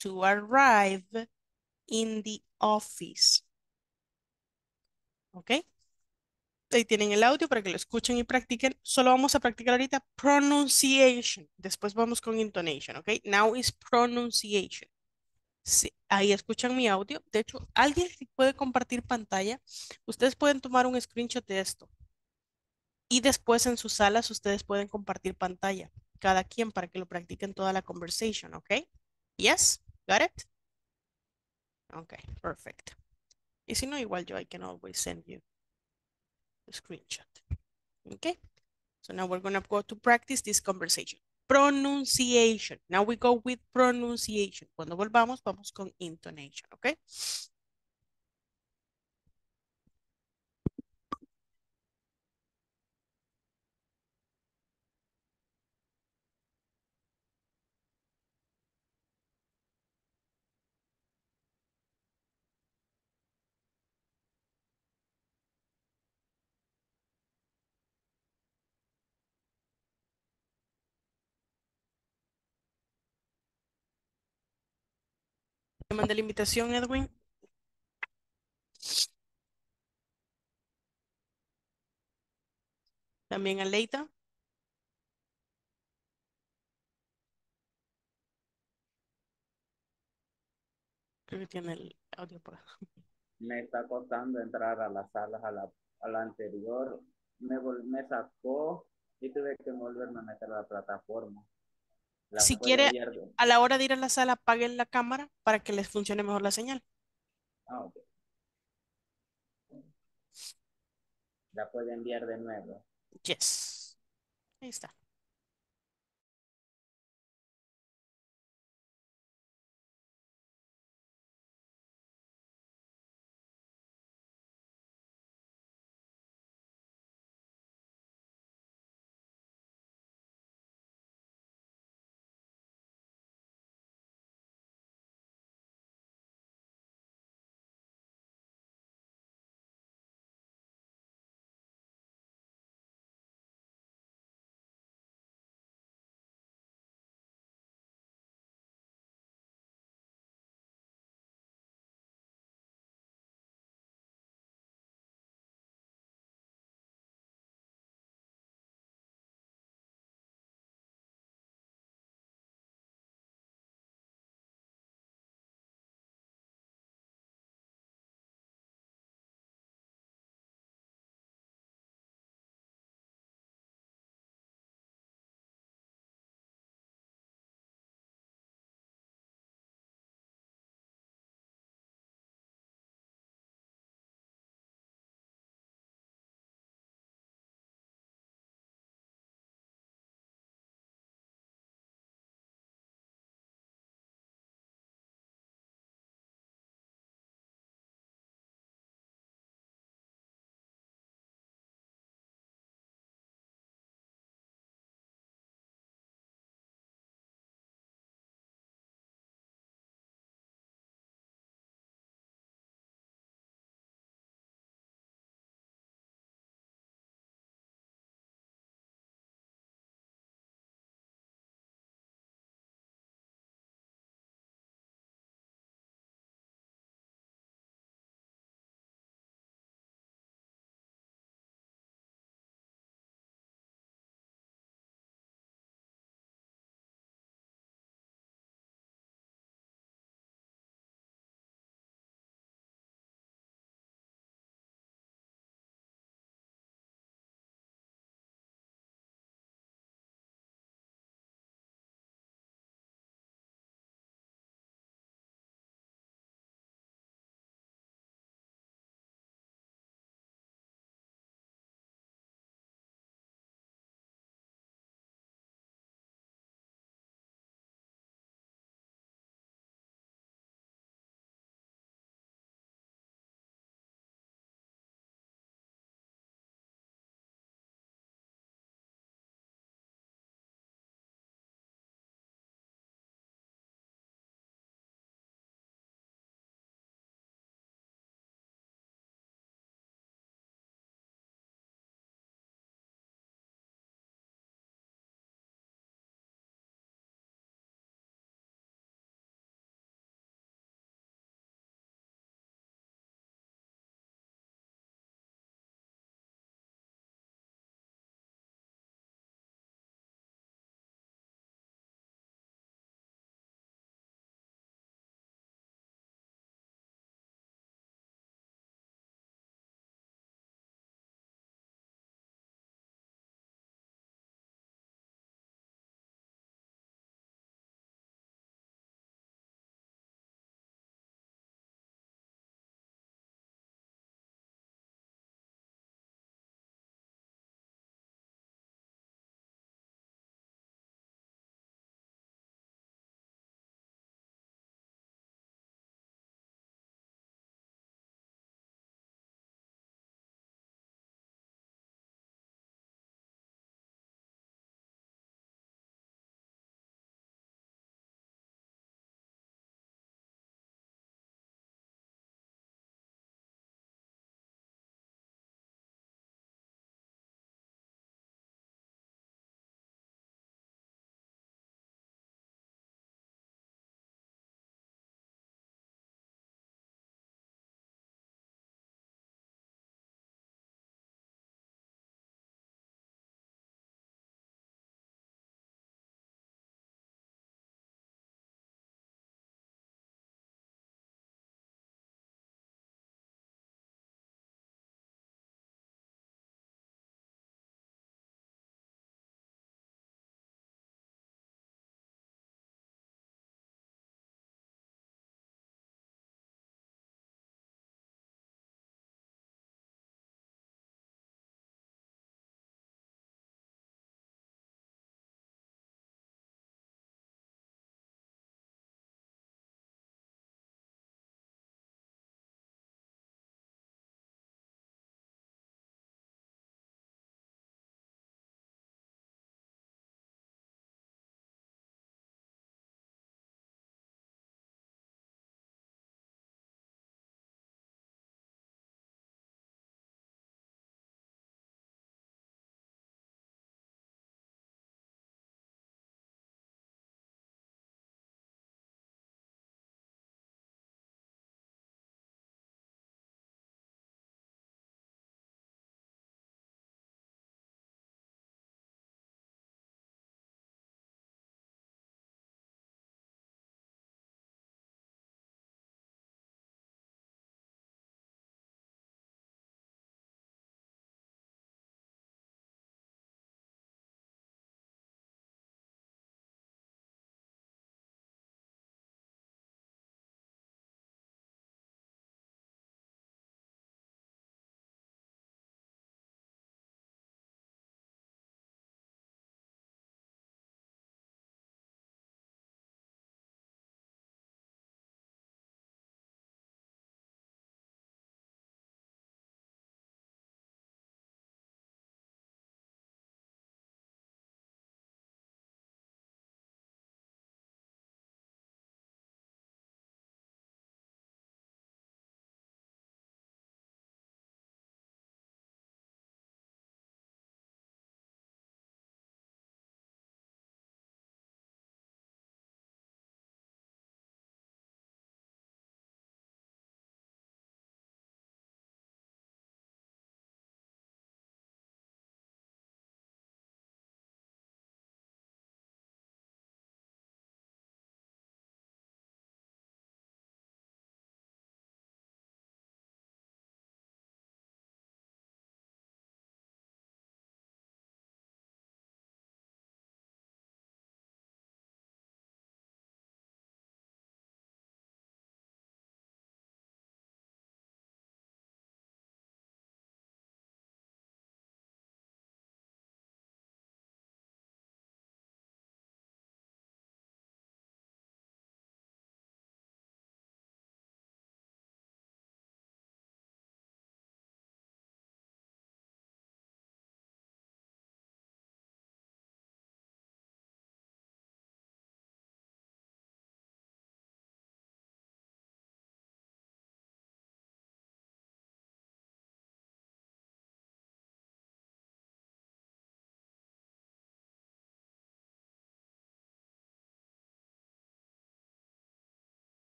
to arrive in the office. ¿Ok? Ahí tienen el audio para que lo escuchen y practiquen. Solo vamos a practicar ahorita pronunciation. Después vamos con intonation, ¿ok? Now is pronunciation. Ahí escuchan mi audio. De hecho, alguien puede compartir pantalla. Ustedes pueden tomar un screenshot de esto. Y después en sus salas ustedes pueden compartir pantalla. Cada quien para que lo practiquen toda la conversation, ¿ok? Yes? Got it? Okay, perfect. Y si no, igual yo I can always send you a screenshot. Okay? So now we're going to go to practice this conversation. Pronunciation. Now we go with pronunciation. Cuando volvamos, vamos con intonation, okay? Te mandé la invitación, Edwin. También a Leita. Creo que tiene el audio. Me está costando entrar a las salas a la, a la anterior. Me, me sacó y tuve que volverme a meter a la plataforma. La Si quiere, a la hora de ir a la sala, apaguen la cámara para que les funcione mejor la señal. Ah, ok. La puede enviar de nuevo. Yes. Ahí está.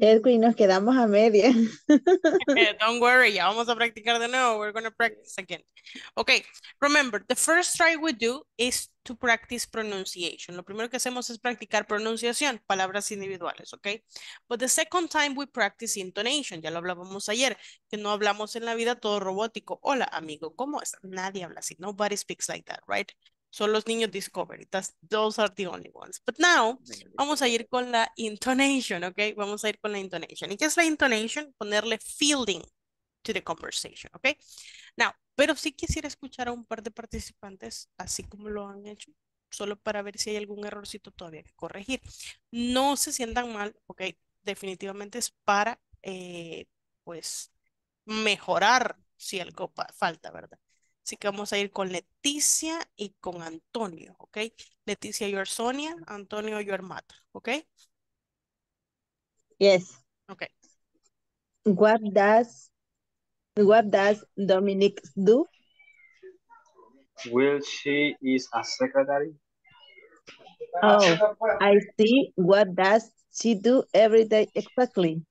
Edwin, nos quedamos a media. <laughs> Don't worry, ya vamos a practicar de nuevo. We're going to practice again. Okay, remember, the first try we do is to practice pronunciation. Lo primero que hacemos es practicar pronunciación, palabras individuales, okay? But the second time we practice intonation. Ya lo hablábamos ayer, que no hablamos en la vida todo robótico. Hola, amigo, ¿cómo estás? Nadie habla así. Nobody speaks like that, right? Son los niños Discovery. That's, those are the only ones. But now, vamos a ir con la intonation, ¿ok? Vamos a ir con la intonation. ¿Y qué es la intonation? Ponerle feeling to the conversation, ¿ok? Now, pero sí quisiera escuchar a un par de participantes, así como lo han hecho, solo para ver si hay algún errorcito todavía que corregir. No se sientan mal, ¿ok? Definitivamente es para, eh, pues, mejorar si algo falta, ¿verdad? Así que vamos a ir con Leticia y con Antonio, ¿ok? Leticia, you're Sonia. Antonio, you're Matt, ¿ok? Yes. Okay. What does what does Dominic do? Will she is a secretary? Oh, I see. What does she do every day exactly?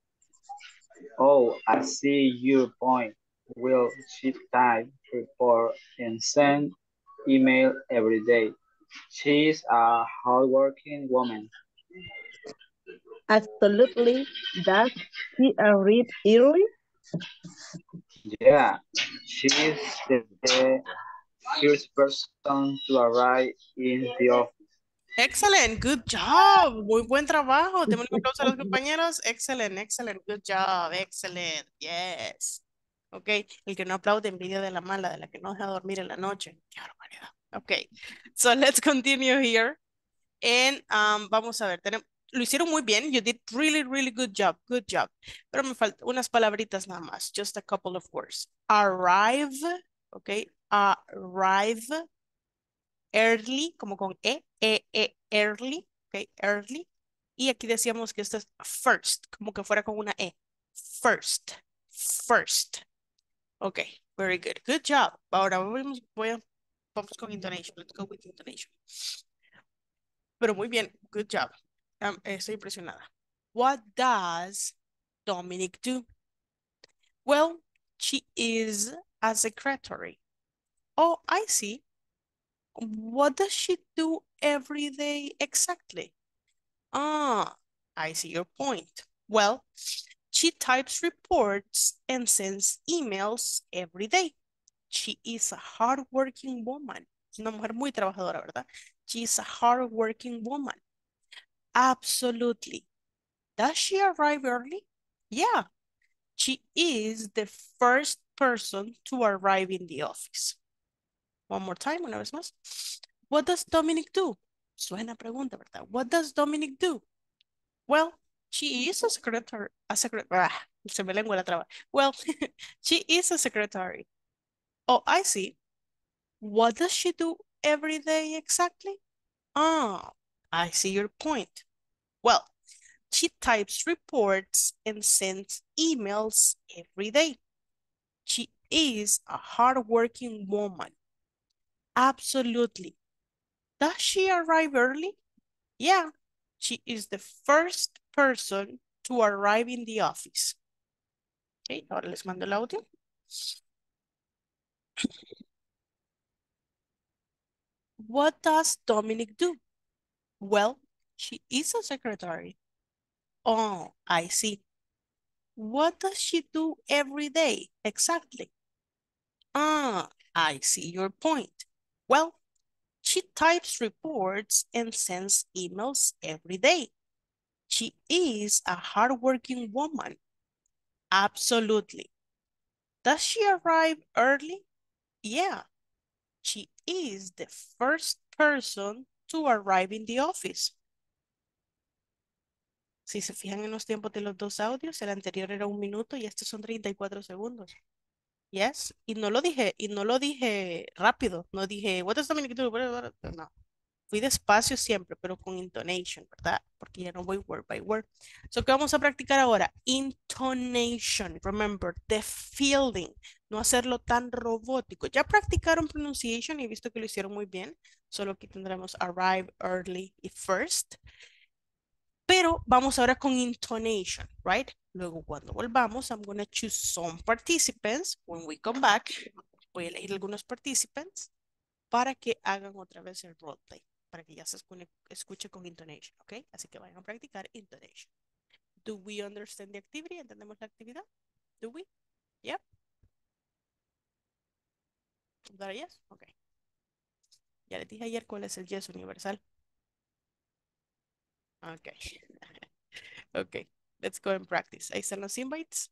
Oh, I see your point. Will she type, report, and send email every day? She's a hardworking woman. Absolutely. Does she read early? Yeah, she's the, the first person to arrive in the office. Excellent, good job. Muy buen trabajo. Démosle un aplauso a los compañeros. Excellent, excellent, good job, excellent. Yes. Ok, el que no aplaude envidia de la mala, de la que no deja dormir en la noche. Qué barbaridad. Ok, <laughs> so let's continue here. And um, vamos a ver, lo hicieron muy bien. You did really, really good job. Good job. Pero me faltan unas palabritas nada más. Just a couple of words. Arrive. Ok. Arrive. Early. Como con E. E, E, early. Ok. Early. Y aquí decíamos que esto es first. Como que fuera con una E. First. First. Ok. Very good. Good job. Ahora vamos, voy a, vamos con intonation. Let's go with intonation. Pero muy bien. Good job. Um, estoy impresionada. What does Dominic do? Well, she is a secretary. Oh, I see. What does she do every day exactly? Ah, I see your point. Well, she types reports and sends emails every day. She is a hardworking woman. Una mujer muy trabajadora, ¿verdad? She is a hardworking woman. Absolutely. Does she arrive early? Yeah. She is the first person to arrive in the office. One more time, una vez más. What does Dominic do? Suena pregunta, ¿verdad? What does Dominic do? Well, she is a secretary. A secretary. Ah, se me lengua la traba. Well, <laughs> she is a secretary. Oh, I see. What does she do every day exactly? Ah, I see your point. Well, she types reports and sends emails every day. She is a hardworking woman. Absolutely. Does she arrive early? Yeah, she is the first person to arrive in the office. Okay, ahora les mando el audio. What does Dominic do? Well, she is a secretary. Oh, I see. What does she do every day exactly? Ah, I see your point. Well, she types reports and sends emails every day. She is a hardworking woman. Absolutely. Does she arrive early? Yeah. She is the first person to arrive in the office. Si se fijan en los tiempos de los dos audios, el anterior era un minuto y estos son 34 segundos. Yes, y no lo dije, y no lo dije rápido, no dije, what does Dominic do? No, fui despacio siempre, pero con intonation, ¿verdad? Porque ya no voy word by word. So, ¿qué vamos a practicar ahora? Intonation, remember, the feeling, no hacerlo tan robótico. Ya practicaron pronunciation y he visto que lo hicieron muy bien, solo que tendremos arrive, early y first. Pero vamos ahora con intonation, right? Luego cuando volvamos, I'm going to choose some participants. When we come back, voy a elegir algunos participants para que hagan otra vez el roleplay, para que ya se escuche, con intonation, ¿ok? Así que vayan a practicar intonation. Do we understand the activity? ¿Entendemos la actividad? Do we? Yep. ¿Is that a yes? Ok. Ya les dije ayer cuál es el yes universal. Ok. <laughs> ok. Let's go and practice. Ahí están los invites.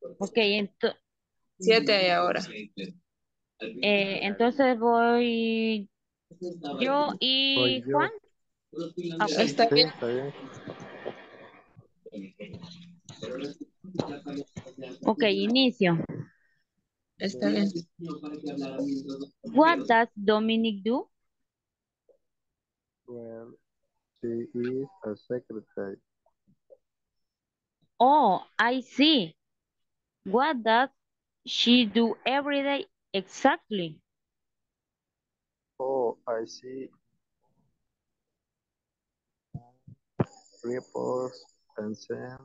Ok, ento- Siete hay ahora. eh, entonces voy yo y Voy yo. Juan. Ok. Está Sí, bien. está bien. Ok, inicio. Está bien. What does Dominic do? Well, she is a secretary. Oh, I see. What does she do every day exactly? Oh, I see. Reports and send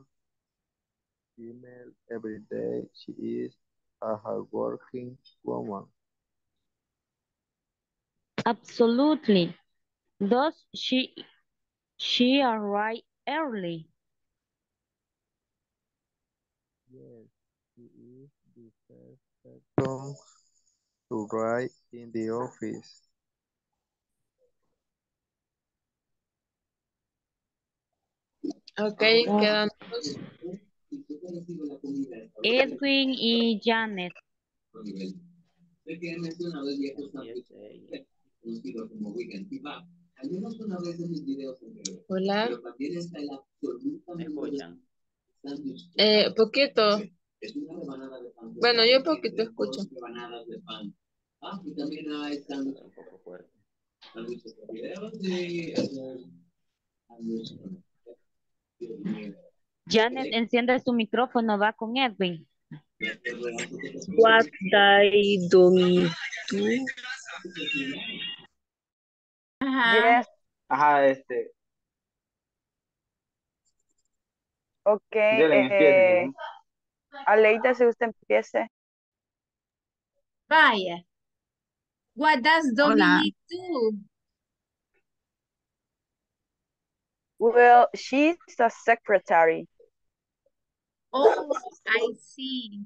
email every day. She is a hardworking woman. Absolutely. Does she she arrive early? Person to write in the office. Ok, quedan dos. Edwin y Janet. Hola. ¿Me escuchan? Eh, poquito. Bueno, yo poquito escucho. Un poco fuerte. Janet, enciende su micrófono, va con Edwin. What they do me do? Ajá. Yes, Ajá, este. ok. Eh. Aleida, si usted empiece. Vaya. What does Dominic do? Well, she's a secretary. Oh, I see.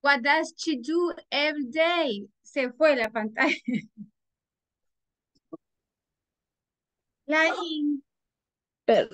What does she do every day? Se fue la pantalla. <laughs> Lying. Pero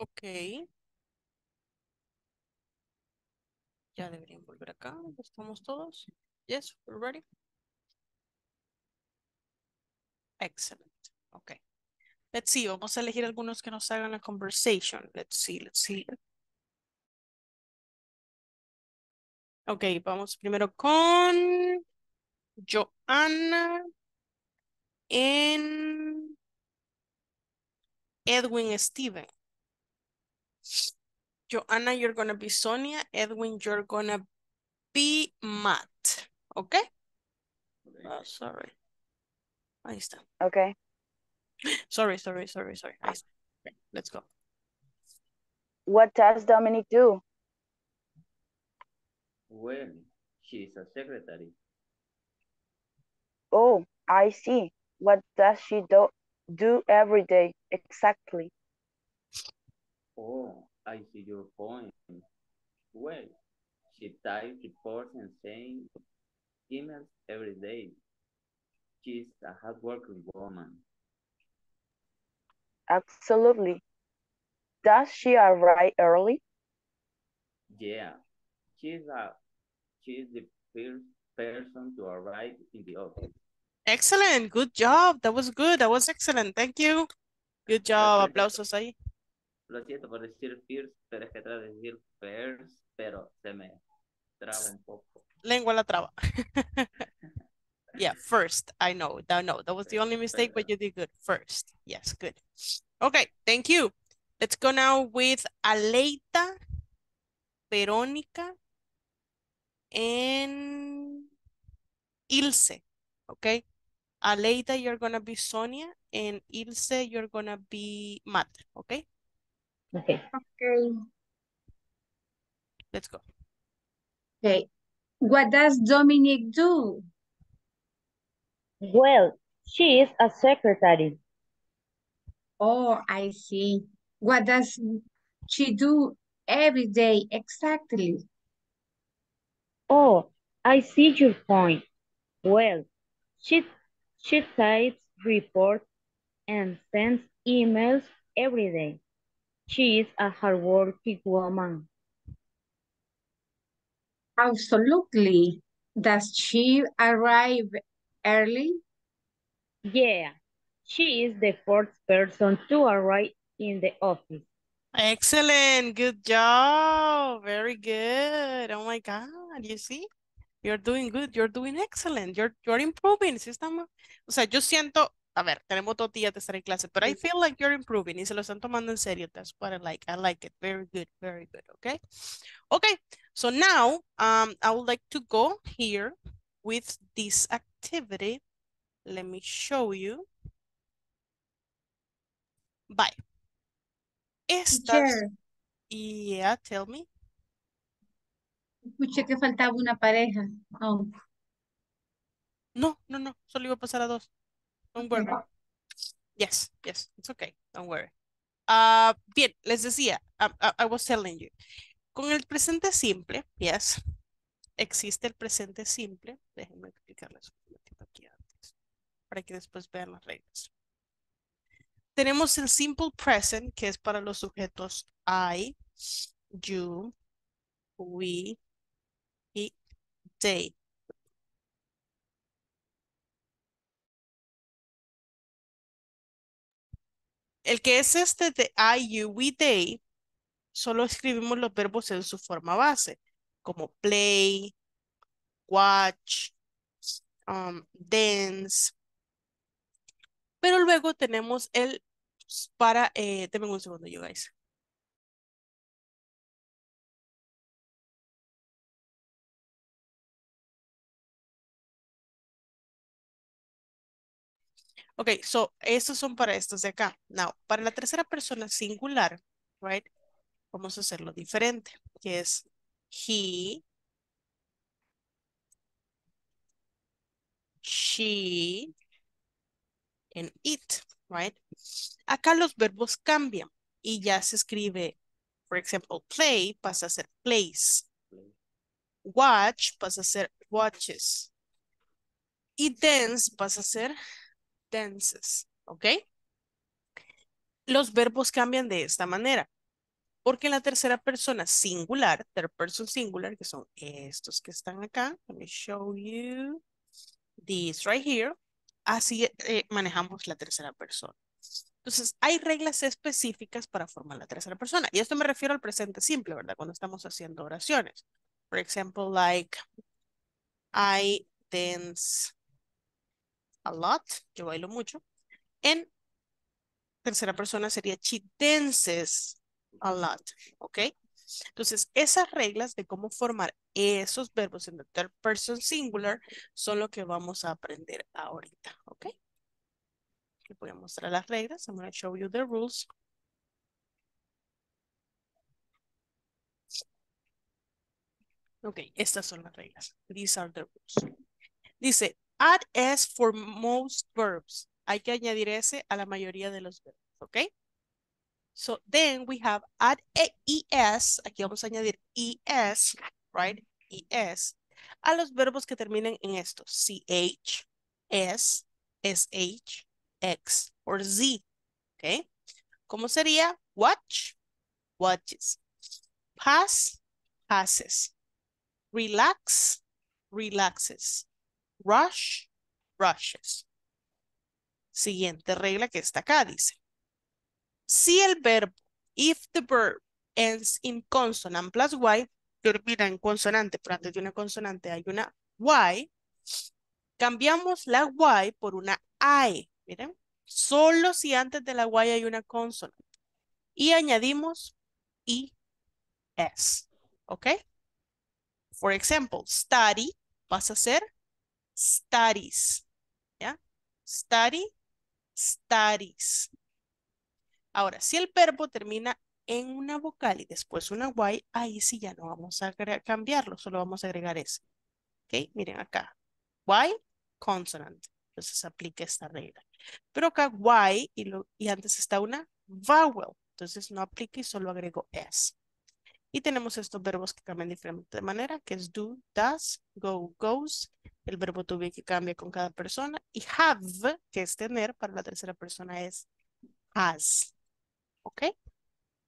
Ok. Ya deberían volver acá. ¿Estamos todos? Yes, we're ready. Excellent. Okay. Let's see. Vamos a elegir algunos que nos hagan la conversation. Let's see, let's see. Ok, vamos primero con Joanna en Edwin Steven. Joanna, you're gonna be Sonia. Edwin, you're gonna be Matt. Okay? Oh, oh, sorry. Ahí está. Okay. Sorry, sorry, sorry, sorry. Ahí está. Okay, let's go. What does Dominic do? Well, she's a secretary. Oh, I see. What does she do, do every day exactly? Oh, I see your point. Well, she types reports and sends emails every day. She's a hardworking woman. Absolutely. Does she arrive early? Yeah, she's a she's the first person to arrive in the office. Excellent. Good job. That was good. That was excellent. Thank you. Good job. Applause Aplausos ahí. Lo siento por decir first, pero es que trato de decir pero se me traba un poco. Lengua la traba. <laughs> yeah, first. I know. That, no, that was the only mistake, but you did good. First. Yes, good. Okay, thank you. Let's go now with Aleita, Verónica, and Ilse. Okay. Aleida, you're gonna be Sonia, and Ilse, you're gonna be Matt. Okay. Okay. Okay. Let's go. Okay. What does Dominic do? Well, she is a secretary. Oh, I see. What does she do every day exactly? Oh, I see your point. Well, she, she types reports and sends emails every day. She is a hardworking woman. Absolutely. Does she arrive early? Yeah, she is the fourth person to arrive in the office. Excellent. Good job. Very good. Oh my God. You see? You're doing good. You're doing excellent. You're, you're improving. ¿Sí estamos? O sea, yo siento, a ver, tenemos dos días de estar en clase, pero I feel like you're improving y se lo están tomando en serio. That's what I like. I like it. Very good. Very good. Okay. Okay. So now, um, I would like to go here with this activity. Let me show you. Bye. Estas, Teacher, yeah, tell me. escuché que faltaba una pareja. Oh, No, no, no, solo iba a pasar a dos. Don't worry. Yes, yes, it's okay. Don't worry. Ah, bien, les decía, I, I- I was telling you. Con el presente simple, yes, existe el presente simple. Déjenme explicarles un momentito aquí antes, para que después vean las reglas. Tenemos el simple present, que es para los sujetos I, you, we, y they. El que es este de I, you, we, they, solo escribimos los verbos en su forma base, como play, watch, um, dance. Pero luego tenemos el para, eh, denme un segundo, you guys. Ok, so, estos son para estos de acá. Now, para la tercera persona singular, right? Vamos a hacerlo diferente, que es he, she, and it, right? Acá los verbos cambian y ya se escribe, por ejemplo, play pasa a ser plays. Watch pasa a ser watches. Y dance pasa a ser dances, ¿ok? Los verbos cambian de esta manera. Porque en la tercera persona singular, third person singular, que son estos que están acá, let me show you this right here, así eh, manejamos la tercera persona. Entonces, hay reglas específicas para formar la tercera persona. Y esto me refiero al presente simple, ¿verdad? Cuando estamos haciendo oraciones. For example, like, I dance a lot, yo bailo mucho. En tercera persona sería she dances a lot, ¿ok? Entonces, esas reglas de cómo formar esos verbos en the third person singular son lo que vamos a aprender ahorita, ¿ok? Les voy a mostrar las reglas. I'm going to show you the rules. Ok, estas son las reglas. These are the rules. Dice, add S for most verbs. Hay que añadir S a la mayoría de los verbos, ¿ok? So then we have add ES, aquí vamos a añadir ES, right? ES, a los verbos que terminen en esto. CH, S, SH, X or Z, ¿ok? ¿Cómo sería? Watch, watches. Pass, passes. Relax, relaxes. Rush, rushes. Siguiente regla que está acá, dice. Si el verbo, if the verb ends in consonant plus Y, termina en consonante, pero antes de una consonante hay una Y, cambiamos la Y por una I. Miren, solo si antes de la Y hay una consonante. Y añadimos ES. ¿Ok? For example, study pasa a ser studies. ¿Ya? Study, studies. Ahora, si el verbo termina en una vocal y después una Y, ahí sí ya no vamos a cambiarlo, solo vamos a agregar ese. ¿Ok? Miren acá. Y, consonant. Entonces aplica esta regla. Pero acá Y y, y antes está una vowel. Entonces no aplica y solo agrego S. Y tenemos estos verbos que cambian de diferente manera, que es do, does, go, goes. El verbo to be que cambia con cada persona. Y have, que es tener, para la tercera persona es has. ¿Ok?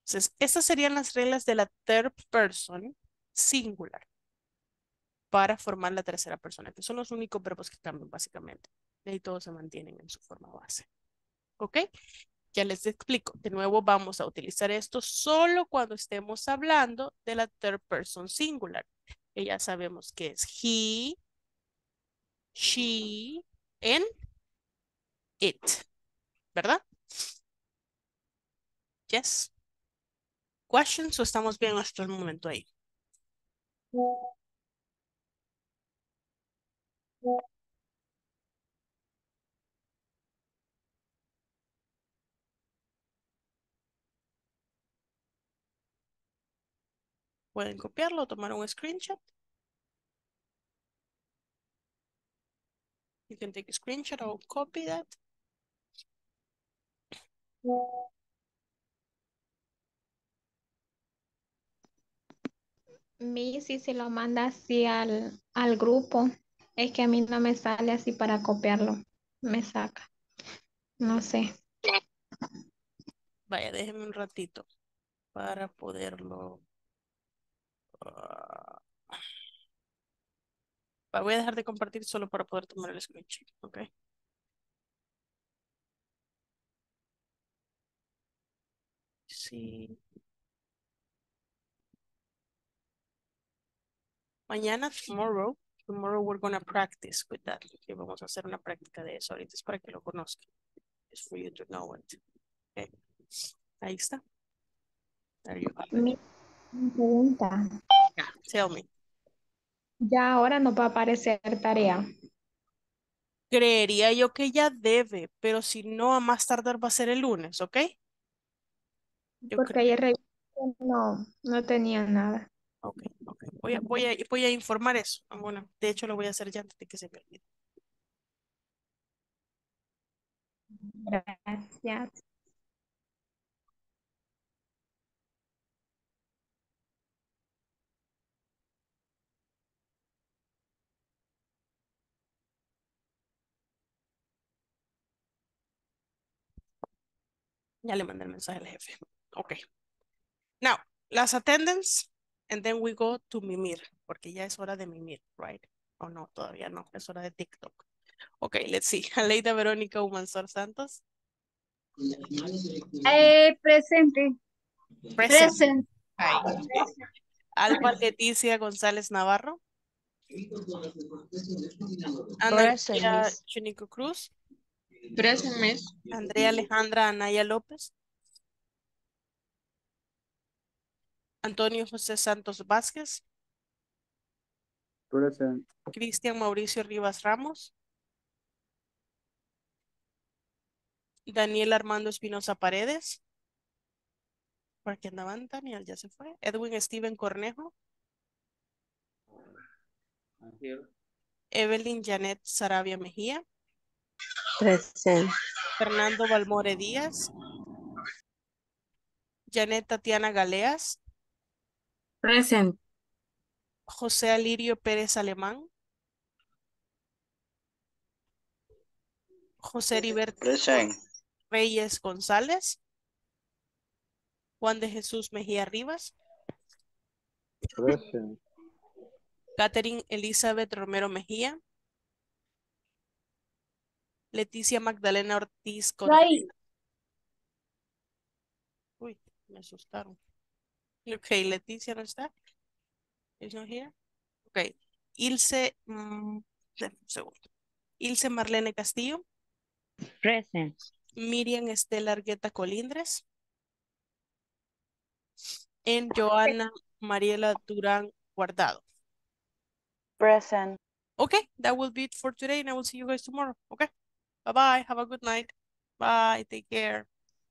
Entonces, estas serían las reglas de la third person singular para formar la tercera persona, que son los únicos verbos que cambian básicamente. Y todos se mantienen en su forma base. ¿Ok? Ya les explico. De nuevo vamos a utilizar esto solo cuando estemos hablando de la third person singular. Que ya sabemos que es he, she, and it. ¿Verdad? Yes. Questions o estamos bien hasta el momento ahí? Pueden copiarlo o tomar un screenshot. You can take a screenshot or copy that. Mi, si se lo manda así al, al grupo, es que a mí no me sale así para copiarlo. Me saca. No sé. Vaya, déjenme un ratito para poderlo. Ah, voy a dejar de compartir solo para poder tomar el screenshot, ¿ok? Sí. Mañana, tomorrow, tomorrow we're gonna practice with that. Vamos a hacer una práctica de eso ahorita, es para que lo conozcan. It's for you to know it. Okay. Ahí está. There you go. Mi pregunta. Yeah, tell me. Ya ahora no va a aparecer tarea. Creería yo que ya debe, pero si no, a más tardar va a ser el lunes, ¿ok? Yo Porque creo. ayer no, no tenía nada. Ok, ok. Voy a, voy a, voy a informar eso. Ah, Bueno, de hecho lo voy a hacer ya antes de que se me olvide. Gracias. Ya le mandé el mensaje al jefe. Ok. Now, las attendance, and then we go to mimir, porque ya es hora de mimir, right? O no, todavía no, es hora de TikTok. Okay, let's see. <laughs> Aleida Verónica Humansor Santos. Eh, presente. Present. Present. Alba Leticia González Navarro. Ana. Chunico Cruz. Present, miss. Andrea Alejandra Anaya López. Antonio José Santos Vázquez. Present. Cristian Mauricio Rivas Ramos. Daniel Armando Espinosa Paredes. ¿Por qué andaban? Daniel ya se fue. Edwin Steven Cornejo. I'm here. Evelyn Janet Sarabia Mejía. Present. Fernando Balmore Díaz. Janet Tatiana Galeas. Present. José Alirio Pérez Alemán. José Heriberto Present. Reyes González. Juan de Jesús Mejía Rivas. Present. Catherine Elizabeth Romero Mejía. Leticia Magdalena Ortiz. Right. Uy, me asustaron. Ok, Leticia no está. Is not here. Ok. Ilse, mm, un segundo. Ilse Marlene Castillo. Present. Miriam Estela Argueta Colindres. And Joana Mariela Durán Guardado. Present. Okay, that will be it for today and I will see you guys tomorrow. Okay. Bye bye. Have a good night. Bye. Take care.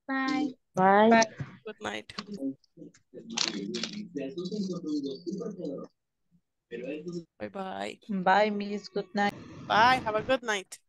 Bye. Bye. Good night. Bye bye. Bye, miss. Good night. Bye. Have a good night.